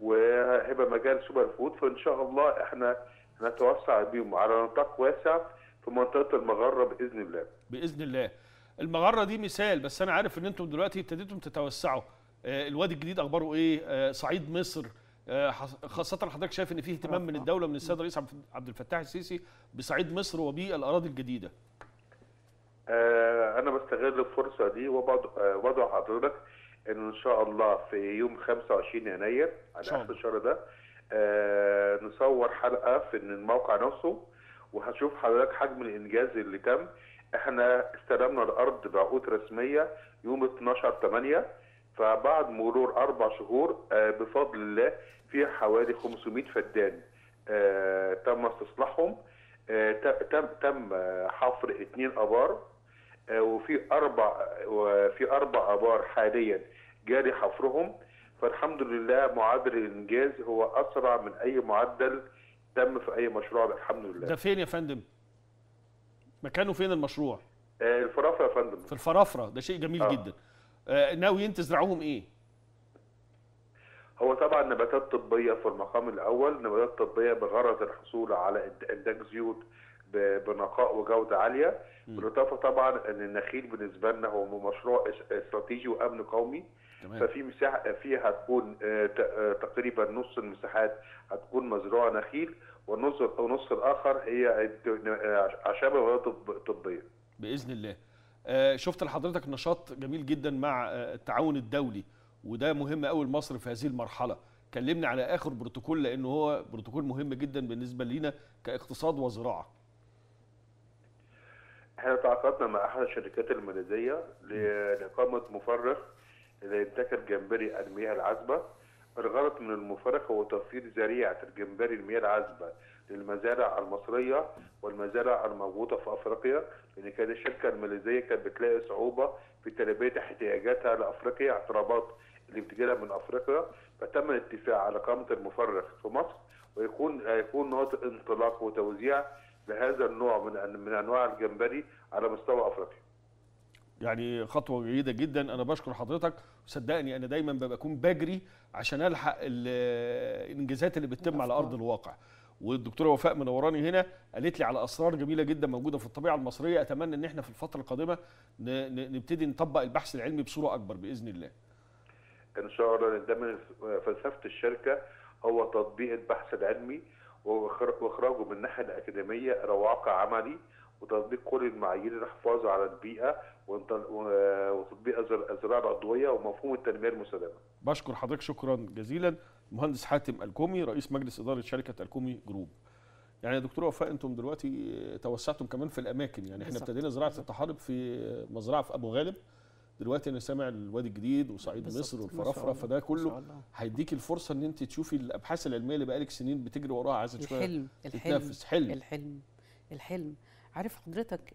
وهيبقى مجال super food فان شاء الله إحنا هنتوسع بيهم على نطاق واسع في منطقة المغره بإذن الله. بإذن الله. المغره دي مثال بس أنا عارف إن أنتم دلوقتي ابتديتم تتوسعوا. آه، الوادي الجديد أخباره إيه؟ آه، صعيد مصر. آه، خاصة حضرتك شايف إن فيه اهتمام من الدولة من السيد الرئيس عبد الفتاح السيسي بصعيد مصر وبالاراضي الجديدة. أنا بستغل الفرصة دي وبدعو حضرتك إن ان شاء الله في يوم 25 يناير على اخر. الشهر ده آه، نصور حلقة في الموقع نفسه وهتشوف حضرتك حجم الإنجاز اللي تم. إحنا استلمنا الأرض بعقود رسمية يوم 12 8 فبعد مرور أربع شهور آه، بفضل الله في حوالي 500 فدان آه، تم استصلاحهم. آه، تم تم حفر اثنين آبار. وفي أربع وفي أربع أبار حاليا جاري حفرهم فالحمد لله معدل الإنجاز هو أسرع من أي معدل تم في أي مشروع الحمد ده لله. فين يا فندم؟ مكانه فين المشروع؟ آه، الفرافرة يا فندم في الفرافرة ده شيء جميل آه. جدا. آه، ناويين تزرعوهم إيه؟ هو طبعا نباتات طبية في المقام الأول نباتات طبية بغرض الحصول على إنتاج زيوت بنقاء وجودة عالية. بالإضافة طبعا إن النخيل بالنسبة لنا هو مشروع اس- استراتيجي وأمن قومي. تمام. ففي مساحة فيها هتكون آه، آه، تقريبا نص المساحات هتكون مزروعة نخيل والنص والنص الآخر هي آه، طب- طبيه بإذن الله. شفت لحضرتك نشاط جميل جدا مع التعاون الدولي وده مهم قوي لمصر في هذه المرحلة. كلمني على آخر بروتوكول لأنه هو بروتوكول مهم جدا بالنسبة لينا كاقتصاد وزراعة. إحنا تعاقدنا مع احد الشركات الماليزية لاقامه مفرغ لإنتاج الجمبري المياه العذبة. الغرض من المفرغ هو توفير ذريعة الجمبري المياه العذبة للمزارع المصرية والمزارع الموجودة في أفريقيا لأن كانت الشركة الماليزية كانت بتلاقي صعوبة في تلبيه احتياجاتها لأفريقيا اعتراضات اللي بتجيلها من أفريقيا. فتم الاتفاق على إقامة المفرغ في مصر ويكون هيكون نقطه انطلاق وتوزيع لهذا النوع من أن- من أنواع الجمبري على مستوى أفريقيا. يعني خطوة جيدة جدا. أنا بشكر حضرتك. وصدقني أنا دايما بكون بجري عشان ألحق ال- الإنجازات اللي بتتم على أرض الواقع. والدكتورة وفاء منوراني هنا قالت لي على أسرار جميلة جدا موجودة في الطبيعة المصرية. أتمنى إن إحنا في الفترة القادمة نبتدي نطبق البحث العلمي بصورة أكبر بإذن الله. إن شاء الله ده من فلسفة الشركة هو تطبيق البحث العلمي وإخراجه من الناحية الأكاديمية إلى واقع عملي وتطبيق كل المعايير للحفاظ على البيئة وتطبيق الزر- الزراعه العضويه ومفهوم التنمية المستدامة. بشكر حضرتك شكرا جزيلا المهندس حاتم الكومي رئيس مجلس إدارة شركة الكومي جروب يعني يا دكتوره وفاء أنتم دلوقتي توسعتم كمان في الأماكن يعني إحنا. ابتدينا زراعة الطحالب في مزرعة في أبو غالب دلوقتي أنا سامع الوادي الجديد وصعيد. مصر والفرافرة. فده كله. هيديك الفرصة إن أنت تشوفي الأبحاث العلمية اللي بقالك سنين بتجري وراها عايزة شوية الحلم الحلم تتنافس حلم الحلم الحلم عارف حضرتك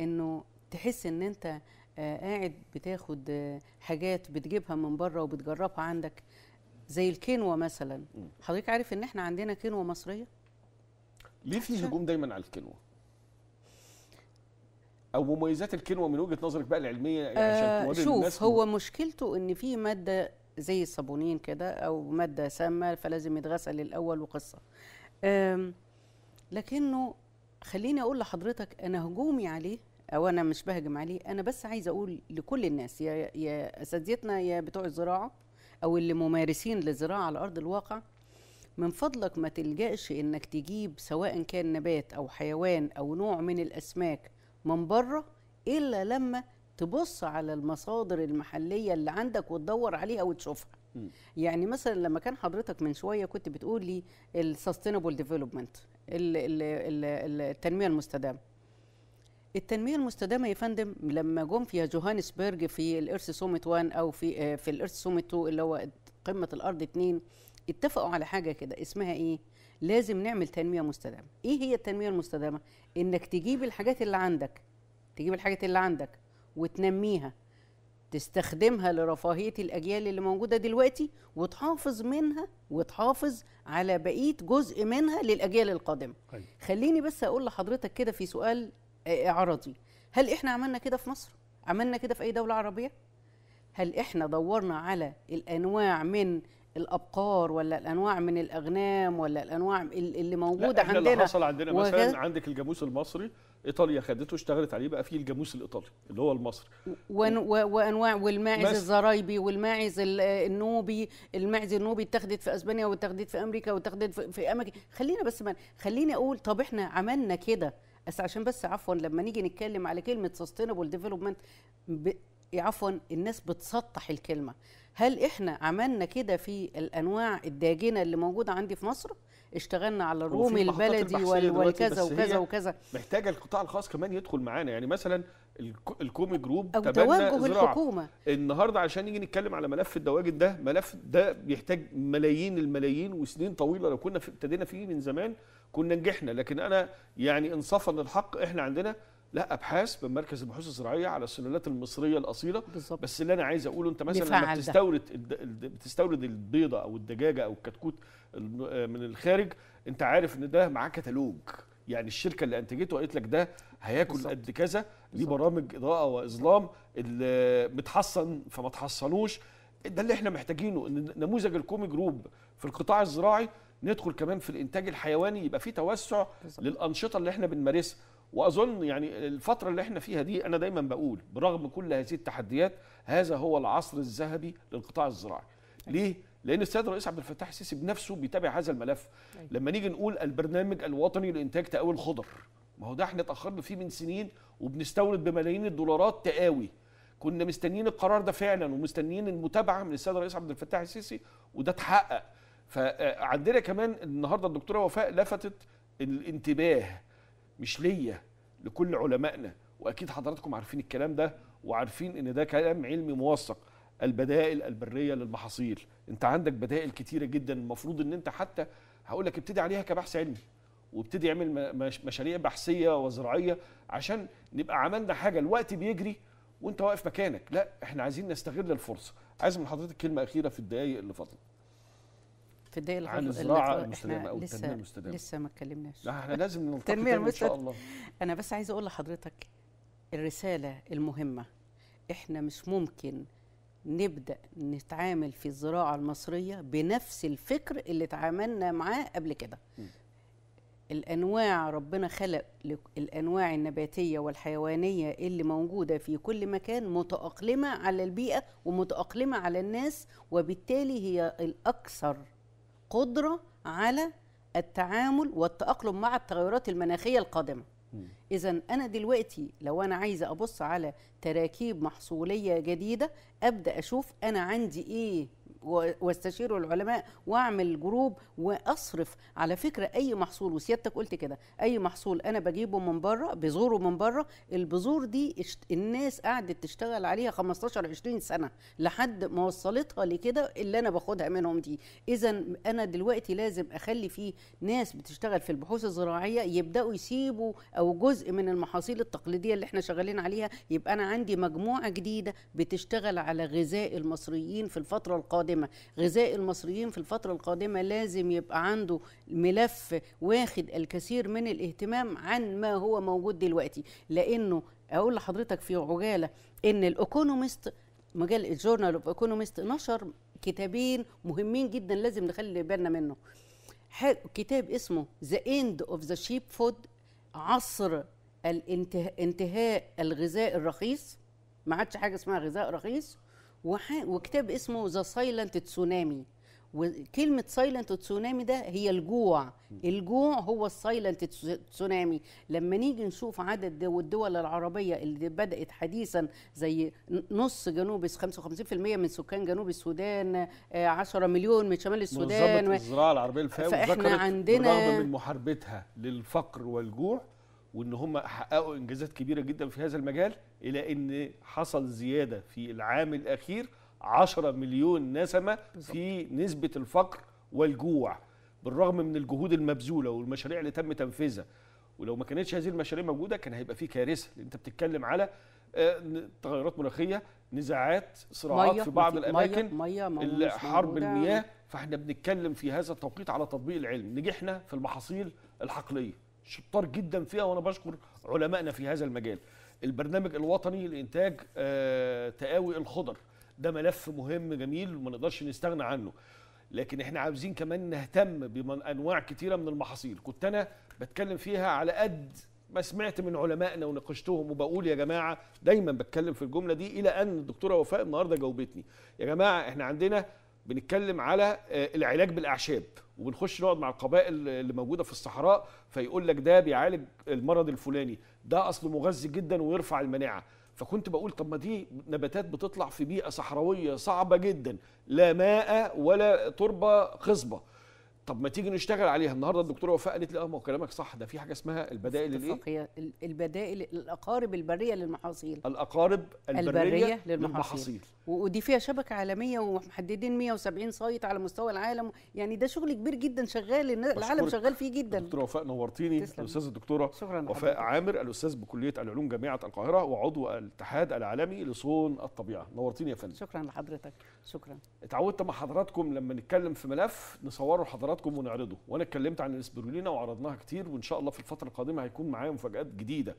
إنه تحس إن أنت آه، قاعد بتاخد آه، حاجات بتجيبها من بره وبتجربها عندك زي الكينوا مثلا حضرتك عارف إن إحنا عندنا كينوا مصرية ليه في هجوم دايما على الكينوا أو مميزات الكينوا من وجهة نظرك بقى العلمية؟ يعني عشان آه توري شوف للناس هو مشكلته إن في مادة زي الصابونين كده أو مادة سامة فلازم يتغسل الأول وقصة. لكنه خليني أقول لحضرتك أنا هجومي عليه أو أنا مش بهجم عليه أنا بس عايزه أقول لكل الناس يا يا أساتذتنا يا بتوع الزراعة أو اللي ممارسين للزراعة على أرض الواقع من فضلك ما تلجأش إنك تجيب سواء كان نبات أو حيوان أو نوع من الأسماك من بره إلا لما تبص على المصادر المحلية اللي عندك وتدور عليها وتشوفها. يعني مثلا لما كان حضرتك من شوية كنت بتقول لي ال sustainable development التنمية المستدامة. التنمية المستدامة يا فندم لما جم في جوهانسبرج في ال Earth Summit 1 أو في آه، في ال Earth Summit 2 اللي هو قمة الأرض 2 اتفقوا على حاجة كده اسمها إيه؟ لازم نعمل تنمية مستدامة. إيه هي التنمية المستدامة؟ إنك تجيب الحاجات اللي عندك تجيب الحاجات اللي عندك وتنميها تستخدمها لرفاهية الأجيال اللي موجودة دلوقتي وتحافظ منها وتحافظ على بقية جزء منها للأجيال القادمة. أيوة. خليني بس أقول لحضرتك كده في سؤال آه، عرضي. هل إحنا عملنا كده في مصر؟ عملنا كده في أي دولة عربية؟ هل إحنا دورنا على الأنواع من الأبقار ولا الأنواع من الأغنام ولا الأنواع ال- اللي موجودة لا إحنا اللي عندنا. حصل عندنا مثلا عندك الجاموس المصري إيطاليا خدته اشتغلت عليه بقى فيه الجاموس الإيطالي اللي هو المصري. ون- و- وأنواع والماعز. الزرايبي والماعز ال- النوبي الماعز النوبي اتخذت في أسبانيا واتخذت في أمريكا واتخذت في, في أماكن. خلينا بس ما خليني أقول طب إحنا عملنا كده. بس عشان بس عفوا لما نيجي نتكلم على كلمة sustainable development عفوا الناس بتسطح الكلمة. هل إحنا عملنا كده في الأنواع الداجنة اللي موجودة عندي في مصر؟ اشتغلنا على في الرومي البلدي والكذا وكذا وكذا. محتاجة القطاع الخاص كمان يدخل معانا. يعني مثلا الك- الكومي جروب أو توجه. الحكومة. النهارده عشان نيجي نتكلم على ملف الدواجن ده ملف ده بيحتاج ملايين الملايين وسنين طويلة. لو كنا في- ابتدينا فيه من زمان كنا نجحنا. لكن أنا يعني انصافا للحق إحنا عندنا لا أبحاث من مركز البحوث الزراعية على السلالات المصرية الأصيلة بالظبط بس اللي أنا عايز أقوله أنت مثلا لما. بتستورد الد- بتستورد البيضة أو الدجاجة أو الكتكوت من الخارج أنت عارف إن ده معاه كتالوج يعني الشركة اللي أنتجته قالت لك ده هياكل. قد كذا ليه. برامج إضاءة وإظلام اللي متحصن فما تحصنوش ده اللي إحنا محتاجينه إن نموذج الكومي جروب في القطاع الزراعي ندخل كمان في الإنتاج الحيواني يبقى في توسع بالظبط. للأنشطة اللي إحنا بنمارسها وأظن يعني الفترة اللي إحنا فيها دي أنا دايما بقول برغم كل هذه التحديات هذا هو العصر الذهبي للقطاع الزراعي. ليه؟ لأن السيد الرئيس عبد الفتاح السيسي بنفسه بيتابع هذا الملف. أيوة. لما نيجي نقول البرنامج الوطني لإنتاج تقاوي الخضر ما هو ده إحنا اتأخرنا فيه من سنين وبنستورد بملايين الدولارات تقاوي كنا مستنيين القرار ده فعلا ومستنيين المتابعة من السيد الرئيس عبد الفتاح السيسي وده اتحقق. فعندنا كمان النهارده الدكتورة وفاء لفتت الانتباه مش ليا لكل علمائنا. وأكيد حضراتكم عارفين الكلام ده وعارفين إن ده كلام علمي موثق. البدائل البرية للمحاصيل. أنت عندك بدائل كتيرة جدا المفروض إن أنت حتى هقول لك ابتدي عليها كبحث علمي وابتدي اعمل مشاريع بحثية وزراعية عشان نبقى عملنا حاجة. الوقت بيجري وأنت واقف مكانك. لا إحنا عايزين نستغل الفرصة. عايز من حضرتك كلمة أخيرة في الدقائق اللي فاضلة. في الدقيقة عن اللي الزراعة اللي- المستدامة إحنا أو التنمية لسه ما اتكلمناش لا إحنا لازم [LAUGHS] نلتقي تاني ان شاء. الله أنا بس عايزه أقول لحضرتك الرسالة المهمة إحنا مش ممكن نبدأ نتعامل في الزراعة المصرية بنفس الفكر اللي تعاملنا معاه قبل كده. الأنواع ربنا خلق الأنواع النباتية والحيوانية اللي موجودة في كل مكان متأقلمة على البيئة ومتأقلمة على الناس وبالتالي هي الأكثر قدره على التعامل والتأقلم مع التغيرات المناخية القادمة. اذا أنا دلوقتي لو أنا عايزة أبص على تراكيب محصولية جديدة أبدأ أشوف أنا عندي إيه واستشير العلماء واعمل group واصرف على فكرة أي محصول. وسيادتك قلت كده أي محصول أنا بجيبه من بره بذوره من بره البذور دي الناس قعدت تشتغل عليها 15 20 سنة لحد ما وصلتها لكده اللي أنا باخدها منهم دي. اذا أنا دلوقتي لازم أخلي فيه ناس بتشتغل في البحوث الزراعية يبدأوا يسيبوا أو جزء من المحاصيل التقليدية اللي إحنا شغالين عليها. يبقى أنا عندي مجموعة جديدة بتشتغل على غذاء المصريين في الفترة القادمة. غذاء المصريين في الفترة القادمة لازم يبقى عنده ملف واخد الكثير من الاهتمام عن ما هو موجود دلوقتي. لأنه أقول لحضرتك في عجالة إن الإيكونومست مجال ال Journal of Economist نشر كتابين مهمين جدا لازم نخلي بالنا منه. كتاب اسمه The End of the Cheap Food عصر الانتهاء انتهاء الغذاء الرخيص. ما عادش حاجة اسمها غذاء رخيص. وكتاب اسمه The Silent Tsunami وكلمة silent tsunami ده هي الجوع. الجوع هو ال silent tsunami لما نيجي نشوف عدد دو- الدول العربية اللي بدأت حديثا زي نص جنوب 55% من سكان جنوب السودان آه، 10 مليون من شمال السودان منظمة الزراعة العربية الفاو ذكرت عندنا- بالرغم من محاربتها للفقر والجوع. وإن هم حققوا إنجازات كبيرة جدا في هذا المجال إلى إن حصل زيادة في العام الأخير 10 مليون نسمة في نسبة الفقر والجوع بالرغم من الجهود المبذولة والمشاريع اللي تم تنفيذها. ولو ما كانتش هذه المشاريع موجودة كان هيبقى في كارثة. لأن أنت بتتكلم على آه، تغيرات مناخية نزاعات صراعات في بعض الأماكن مية مية حرب. المياه. فإحنا بنتكلم في هذا التوقيت على تطبيق العلم. نجحنا في المحاصيل الحقلية. شطار جدا فيها وأنا بشكر علمائنا في هذا المجال. البرنامج الوطني لإنتاج آه تقاوي الخضر. ده ملف مهم جميل وما نقدرش نستغنى عنه. لكن إحنا عاوزين كمان نهتم بانواع كتيرة من المحاصيل. كنت أنا بتكلم فيها على قد ما سمعت من علمائنا وناقشتهم وبقول يا جماعة دايما بتكلم في الجملة دي إلى أن الدكتورة وفاء النهارده جاوبتني. يا جماعة إحنا عندنا بنتكلم على آه، العلاج بالأعشاب وبنخش نقعد مع القبائل اللي موجودة في الصحراء فيقول لك ده بيعالج المرض الفلاني ده اصله مغذي جدا ويرفع المناعة. فكنت بقول طب ما دي نباتات بتطلع في بيئة صحراوية صعبة جدا لا ماء ولا تربة خصبة. طب ما تيجي نشتغل عليها. النهارده الدكتورة وفاء قالت لي آه ما هو كلامك صح ده في حاجة اسمها البدائل الإيه؟ البدائل الأقارب البرية للمحاصيل. الأقارب البرية, البرية للمحاصيل. للمحاصيل. ودي فيها شبكة عالمية ومحددين 170 سايت على مستوى العالم. يعني ده شغل كبير جدا شغال العالم. شغال فيه جدا. دكتورة وفاء نورتيني. الأستاذة الدكتورة شكرا. وفاء. عامر الأستاذ بكلية العلوم جامعة القاهرة وعضو الاتحاد العالمي لصون الطبيعة. نورتيني يا فندم. شكرا لحضرتك. شكرا. اتعودت مع حضراتكم لما نتكلم في ملف نصوره لحضراتكم ونعرضه. وأنا اتكلمت عن الاسبرولينا وعرضناها كتير وإن شاء الله في الفترة القادمة هيكون معايا مفاجآت جديدة.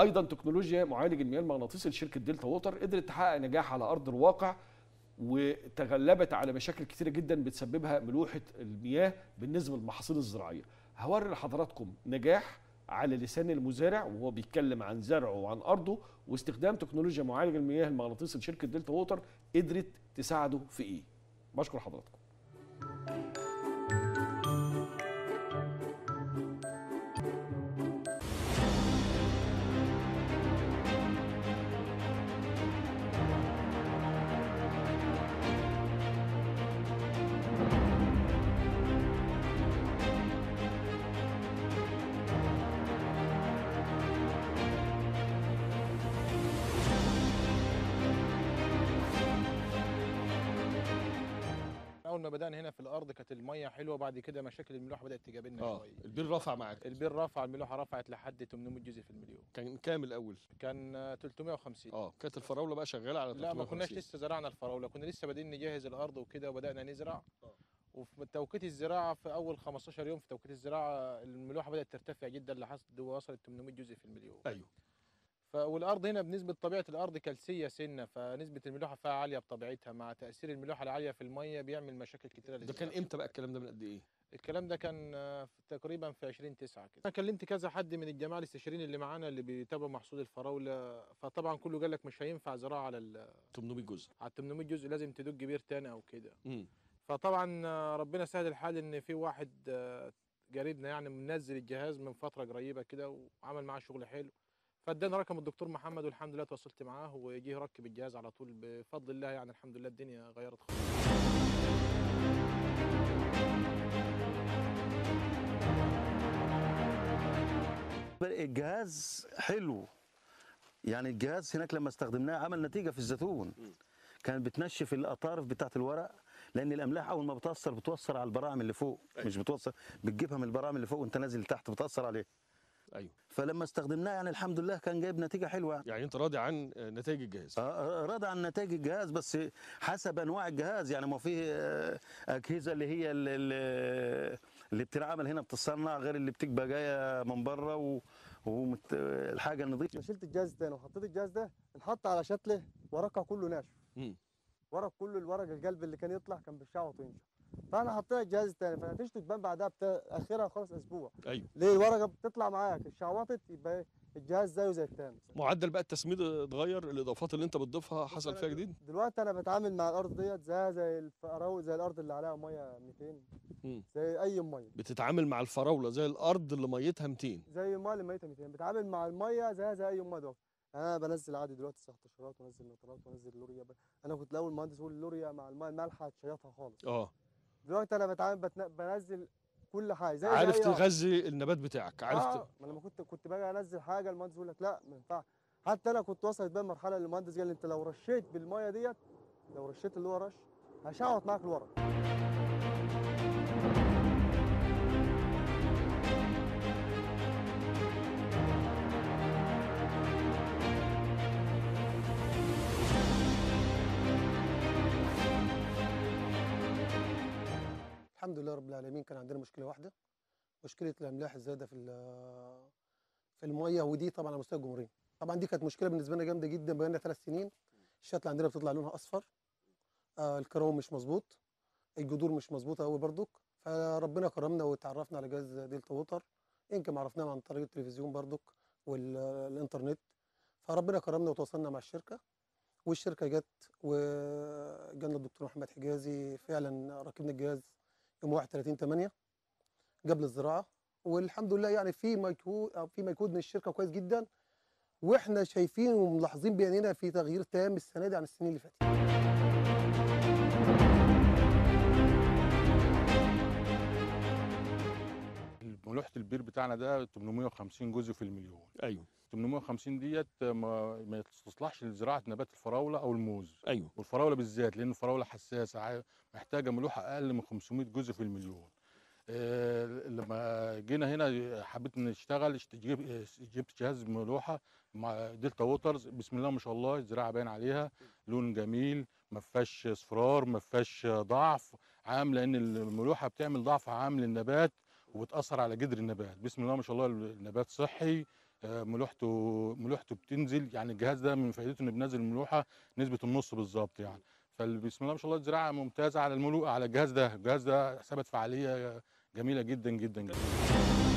أيضا تكنولوجيا معالج المياه المغناطيسي لشركة دلتا ووتر قدرت تحقق نجاح على أرض الواقع وتغلبت على مشاكل كتيرة جدا بتسببها ملوحة المياه بالنسبة للمحاصيل الزراعية. هوري لحضراتكم نجاح على لسان المزارع وهو بيتكلم عن زرعه وعن أرضه واستخدام تكنولوجيا معالج المياه المغناطيسي لشركة دلتا ووتر قدرت تساعده في إيه. بشكر حضراتكم. كانت الميه حلوة بعد كده مشاكل الملوحة بدأت تجابلنا آه شوية. البير رفع معاك. البير رفع الملوحة رفعت لحد 800 جزء في المليون. كان كام الأول كان آه، 350 آه كانت الفراولة بقى شغالة على لا ما كناش 350. لسه زرعنا الفراولة كنا لسه بادئين نجهز الأرض وكده وبدأنا نزرع. آه. وفي توقيت الزراعة في أول 15 يوم في توقيت الزراعة الملوحة بدأت ترتفع جدا لحد وصلت 800 جزء في المليون. أيوه. والأرض هنا بنسبة طبيعة الأرض كلسيه سنة فنسبة الملوحة فيها عالية بطبيعتها مع تأثير الملوحة العالية في المية بيعمل مشاكل كتيرة ده. كان إمتى بقى الكلام ده؟ من قد إيه؟ الكلام ده كان تقريبا في 20 9 كده. أنا كلمت كذا حد من الجماعة الاستشاريين اللي معانا اللي بيتابعوا محصول الفراولة فطبعا كله قال لك مش هينفع زراعة على ال 800 جزء. على 800 جزء لازم تدق بير تاني أو كده. فطبعا ربنا سهل الحال إن في واحد آه، قريبنا يعني منزل الجهاز من فترة قريبة كده وعمل معاه شغل حلو. فادانا رقم الدكتور محمد والحمد لله تواصلت معاه وجه يركب الجهاز على طول بفضل الله يعني الحمد لله الدنيا غيرت خالص. الجهاز حلو. يعني الجهاز هناك لما استخدمناه عمل نتيجة في الزيتون. كان بتنشف الاطارف بتاعة الورق لأن الأملاح أول ما بتأثر بتوصل على البراعم اللي فوق مش بتوصل بتجيبها من البراعم اللي فوق وأنت نازل تحت بتأثر عليه. أيوه. فلما استخدمناه يعني الحمد لله كان جايب نتيجة حلوة. يعني. يعني أنت راضي عن آه، نتائج الجهاز؟ آه، آه، راضي عن نتائج الجهاز بس حسب أنواع الجهاز يعني ما في آه، أجهزة اللي هي اللي, اللي بتتعمل هنا بتصنع غير اللي بتبقى جاية من بره و ومت... الحاجة النظيفة. أنا شلت الجهاز تاني وحطيت الجهاز ده انحط على شتله ورقها كله ناشف. ورق كله الورق القلب اللي كان يطلع كان بالشعوط وينشف فأنا حطيت الجهاز التاني فنتيجته تبان بعدها بتا... اخرها خالص أسبوع. أيوه. ليه؟ الورقة بتطلع معاك الشعوطت يبقى الجهاز زيه زي التاني. معدل بقى التسميد اتغير الإضافات اللي أنت بتضيفها حصل فيها جديد؟ دلوقتي أنا بتعامل مع الأرض ديت زي زي الفراو زي الأرض اللي عليها مية 200 مم. زي أي مية. بتتعامل مع الفراولة زي الأرض اللي ميتها 200 زي المية اللي ميتها 200 بتعامل مع المية زي زي أي مية دلوقتي. أنا بنزل عادي دلوقتي سخطشرات وانزل نترات وانزل لوريا ب... أنا كنت الأول مهندس أقول اللوريا مع المية المالحة تشيطها خالص. آه. دلوقتي أنا بتعامل بتن... بنزل كل حاجة زي عارف أي- تغذي النبات بتاعك عارف آه ما لما كنت كنت باجي انزل حاجة المهندس يقول لك لا ما ينفعش. حتى أنا كنت وصلت بقى مرحله اللي المهندس قال لي أنت لو رشيت بالمية ديت لو رشيت اللي هو رش هشعوط معاك الورق. العالمين كان عندنا مشكلة واحدة مشكلة الأملاح الزايدة في في الميه ودي طبعا على مستوى الجمهورية. طبعا دي كانت مشكلة بالنسبة لنا جامدة جدا بقالنا ثلاث سنين الشتله عندنا بتطلع لونها أصفر آه مش مظبوط الجذور مش مظبوطة قوي برضك فربنا كرمنا وتعرفنا على جهاز Delta Water يمكن عرفناه عن طريق التلفزيون برضك والانترنت فربنا كرمنا وتواصلنا مع الشركة والشركة جت وجالنا الدكتور محمد حجازي فعلا ركبنا الجهاز يوم 31 8 قبل الزراعة والحمد لله يعني في مجهود في مجهود من الشركة كويس جدا وإحنا شايفين وملاحظين بعينينا في تغيير تام السنة دي عن السنين اللي فاتت. ملوحة البير بتاعنا ده 850 جزء في المليون. أيوه. 850 ديت ما, ما تصلحش لزراعة نبات الفراولة أو الموز. أيوه. والفراولة بالذات لأن الفراولة حساسة محتاجة ملوحة أقل من 500 جزء في المليون. آه، لما جينا هنا حبيت نشتغل جبت جهاز ملوحة مع Delta Waters بسم الله ما شاء الله الزراعة باين عليها لون جميل ما فيهاش اصفرار ما فيهاش ضعف عام لأن الملوحة بتعمل ضعف عام للنبات وبتأثر على جذر النبات. بسم الله ما شاء الله النبات صحي ملوحته ملوحته بتنزل يعني الجهاز ده من فائدته إنه بينزل الملوحه نسبة النص بالظبط يعني. فبسم الله ما شاء الله الزراعه ممتازة على الملو على الجهاز ده. الجهاز ده ثبت فعالية جميلة جدا جدا جدا.